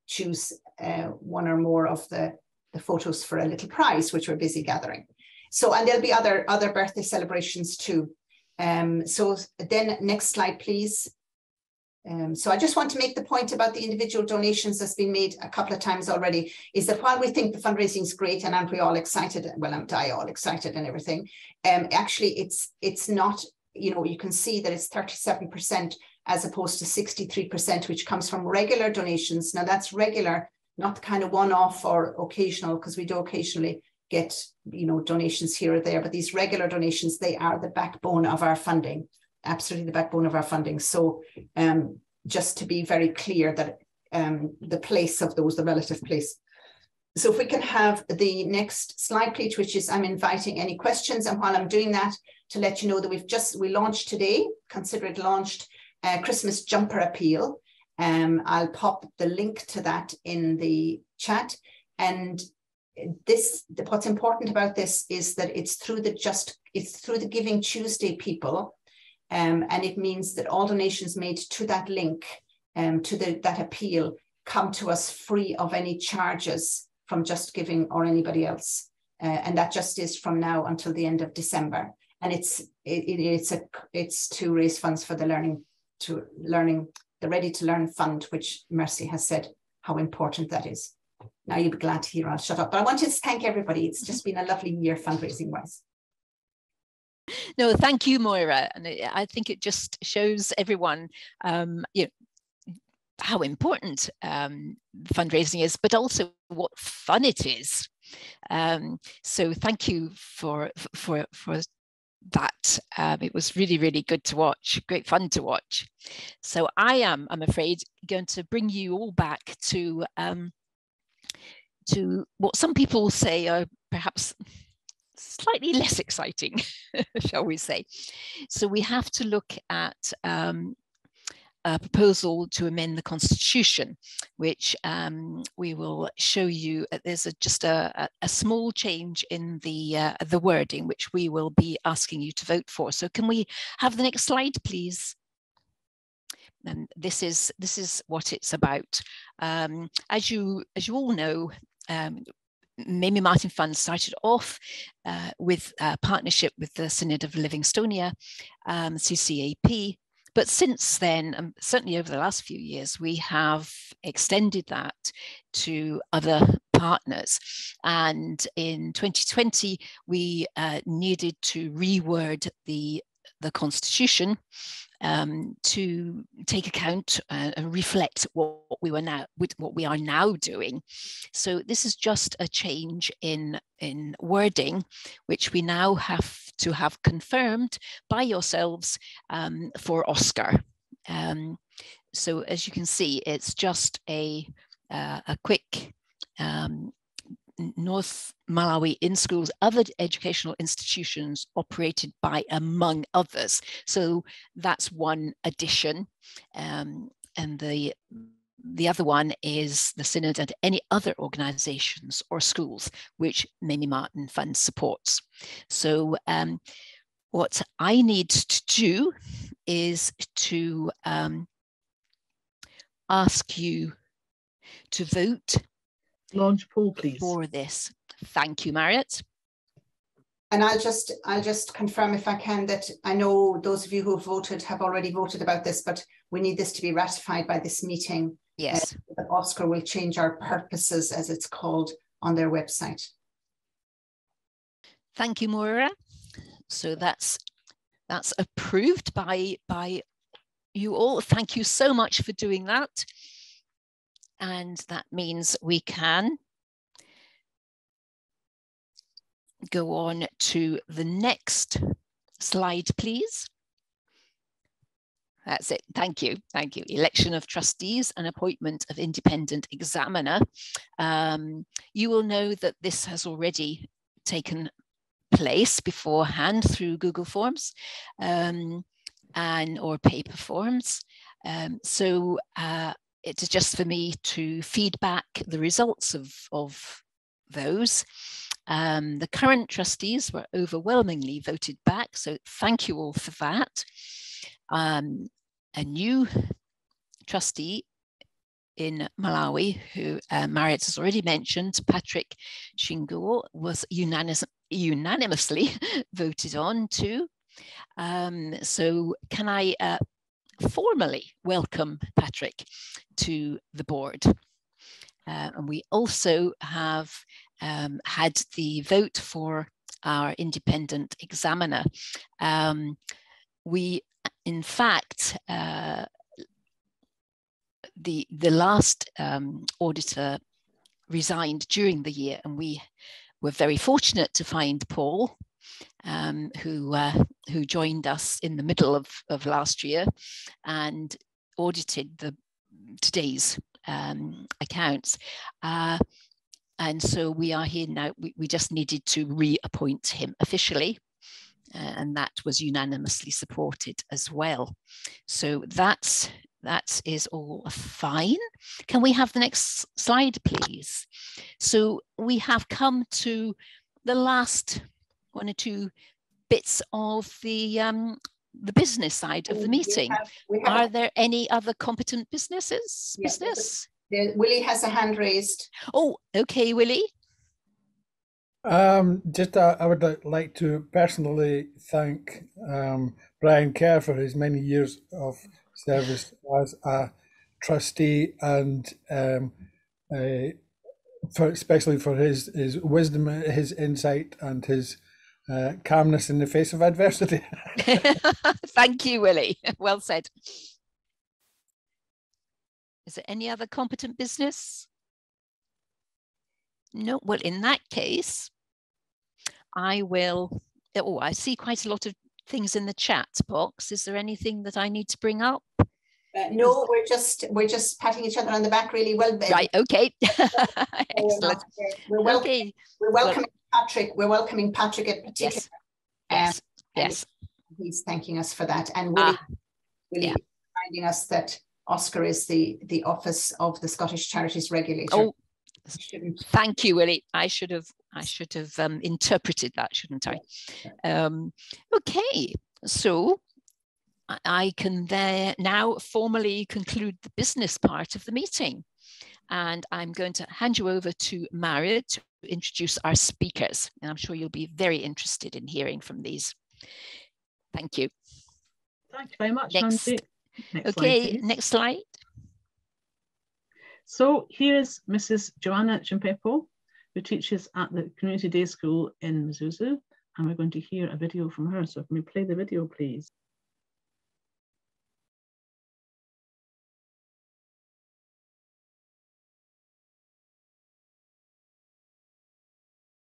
S2: choose uh, one or more of the, the photos for a little prize, which we're busy gathering. So, and there'll be other, other birthday celebrations too. Um, so then next slide, please. Um, so I just want to make the point about the individual donations that's been made a couple of times already, is that while we think the fundraising is great and aren't we all excited, well, I'm I all excited and everything, um, actually it's it's not, you know, you can see that it's 37% as opposed to 63%, which comes from regular donations. Now that's regular, not the kind of one-off or occasional, because we do occasionally get, you know, donations here or there, but these regular donations, they are the backbone of our funding absolutely the backbone of our funding. So um, just to be very clear that um, the place of those, the relative place. So if we can have the next slide, please, which is I'm inviting any questions. And while I'm doing that, to let you know that we've just, we launched today, consider it launched, Christmas jumper appeal. Um, I'll pop the link to that in the chat. And this, what's important about this is that it's through the just, it's through the Giving Tuesday people um, and it means that all donations made to that link, um, to the, that appeal, come to us free of any charges from Just Giving or anybody else. Uh, and that just is from now until the end of December. And it's it, it, it's a it's to raise funds for the learning to learning the Ready to Learn Fund, which Mercy has said how important that is. Now you'll be glad to hear I'll shut up. But I want to thank everybody. It's just been a lovely year fundraising wise
S6: no, thank you, Moira. And I think it just shows everyone, um, you know, how important um, fundraising is, but also what fun it is. Um, so thank you for for for that. Um, it was really really good to watch, great fun to watch. So I am, I'm afraid, going to bring you all back to um, to what some people say are perhaps slightly less exciting, shall we say. So we have to look at um, a proposal to amend the constitution, which um, we will show you. Uh, there's a, just a, a, small change in the uh, the wording, which we will be asking you to vote for. So can we have the next slide, please? And this is this is what it's about. Um, as you as you all know, um, Mamie Martin Fund started off uh, with a partnership with the Synod of Livingstonia, um, CCAP, but since then, um, certainly over the last few years, we have extended that to other partners. And in 2020, we uh, needed to reword the the constitution um, to take account uh, and reflect what, what, we were now what we are now doing. So this is just a change in in wording, which we now have to have confirmed by yourselves um, for OSCR. Um, so as you can see, it's just a uh, a quick um, North Malawi in schools, other educational institutions operated by among others. So that's one addition. Um, and the the other one is the Synod and any other organizations or schools which Mamie Martin Fund supports. So um, what I need to do is to um, ask you to vote
S5: launch poll, please.
S6: For this. Thank you, Mariette.
S2: And I'll just I'll just confirm if I can that I know those of you who have voted have already voted about this, but we need this to be ratified by this meeting.
S6: Yes.
S2: Uh, OSCR will change our purposes as it's called on their website.
S6: Thank you, Moira. So that's that's approved by by you all. Thank you so much for doing that. And that means we can go on to the next slide, please. That's it. Thank you. Thank you. Election of trustees and appointment of independent examiner. Um, you will know that this has already taken place beforehand through Google Forms um, and or paper forms. Um, so uh, it's just for me to feed back the results of, of those. Um, the current trustees were overwhelmingly voted back, so thank you all for that. Um, a new trustee in Malawi, who uh, Mariette has already mentioned, Patrick Shinguo, was unanimous, unanimously voted on too. Um, so can I uh, formally welcome Patrick to the board. Uh, and we also have um, had the vote for our independent examiner. Um, we, in fact, uh, the the last um, auditor resigned during the year, and we were very fortunate to find Paul um, who uh, who joined us in the middle of, of last year and audited the today's um, accounts. Uh, and so we are here now. We, we just needed to reappoint him officially. Uh, and that was unanimously supported as well. So that's that is all fine. Can we have the next slide, please? So we have come to the last one or two bits of the um, the business side of the meeting. We have, we have Are there any other competent businesses? Yes, business?
S2: Willie has a hand raised.
S6: Oh, okay, Willie.
S8: Um, just uh, I would like to personally thank um, Brian Kerr for his many years of service as a trustee and um, uh, for especially for his his wisdom, his insight, and his uh, calmness in the face of adversity.
S6: Thank you, Willie. Well said. Is there any other competent business? No. Well, in that case, I will. Oh, I see quite a lot of things in the chat box. Is there anything that I need to bring up?
S2: Uh, no, we're just we're just patting each other on the back really well.
S6: Right. Okay. Excellent.
S2: We're, welcome, okay. we're welcoming Patrick. We're welcoming Patrick in particular.
S6: Yes. Um, yes. yes.
S2: He's thanking us for that, and Willie, ah, Willie
S6: yeah.
S2: reminding us that OSCR is the, the Office of the Scottish Charities Regulator.
S6: Oh, thank you, Willie. I should have I should have um, interpreted that, shouldn't I? Um, okay, so I can there now formally conclude the business part of the meeting. And I'm going to hand you over to Mariette to introduce our speakers. And I'm sure you'll be very interested in hearing from these. Thank you.
S5: Thank you very much,
S6: Next.
S5: Next
S6: okay,
S5: slide,
S6: next slide.
S5: So here's Mrs. Joana Chimphepo, who teaches at the Community Day School in Mzuzu, and we're going to hear a video from her. So can we play the video, please?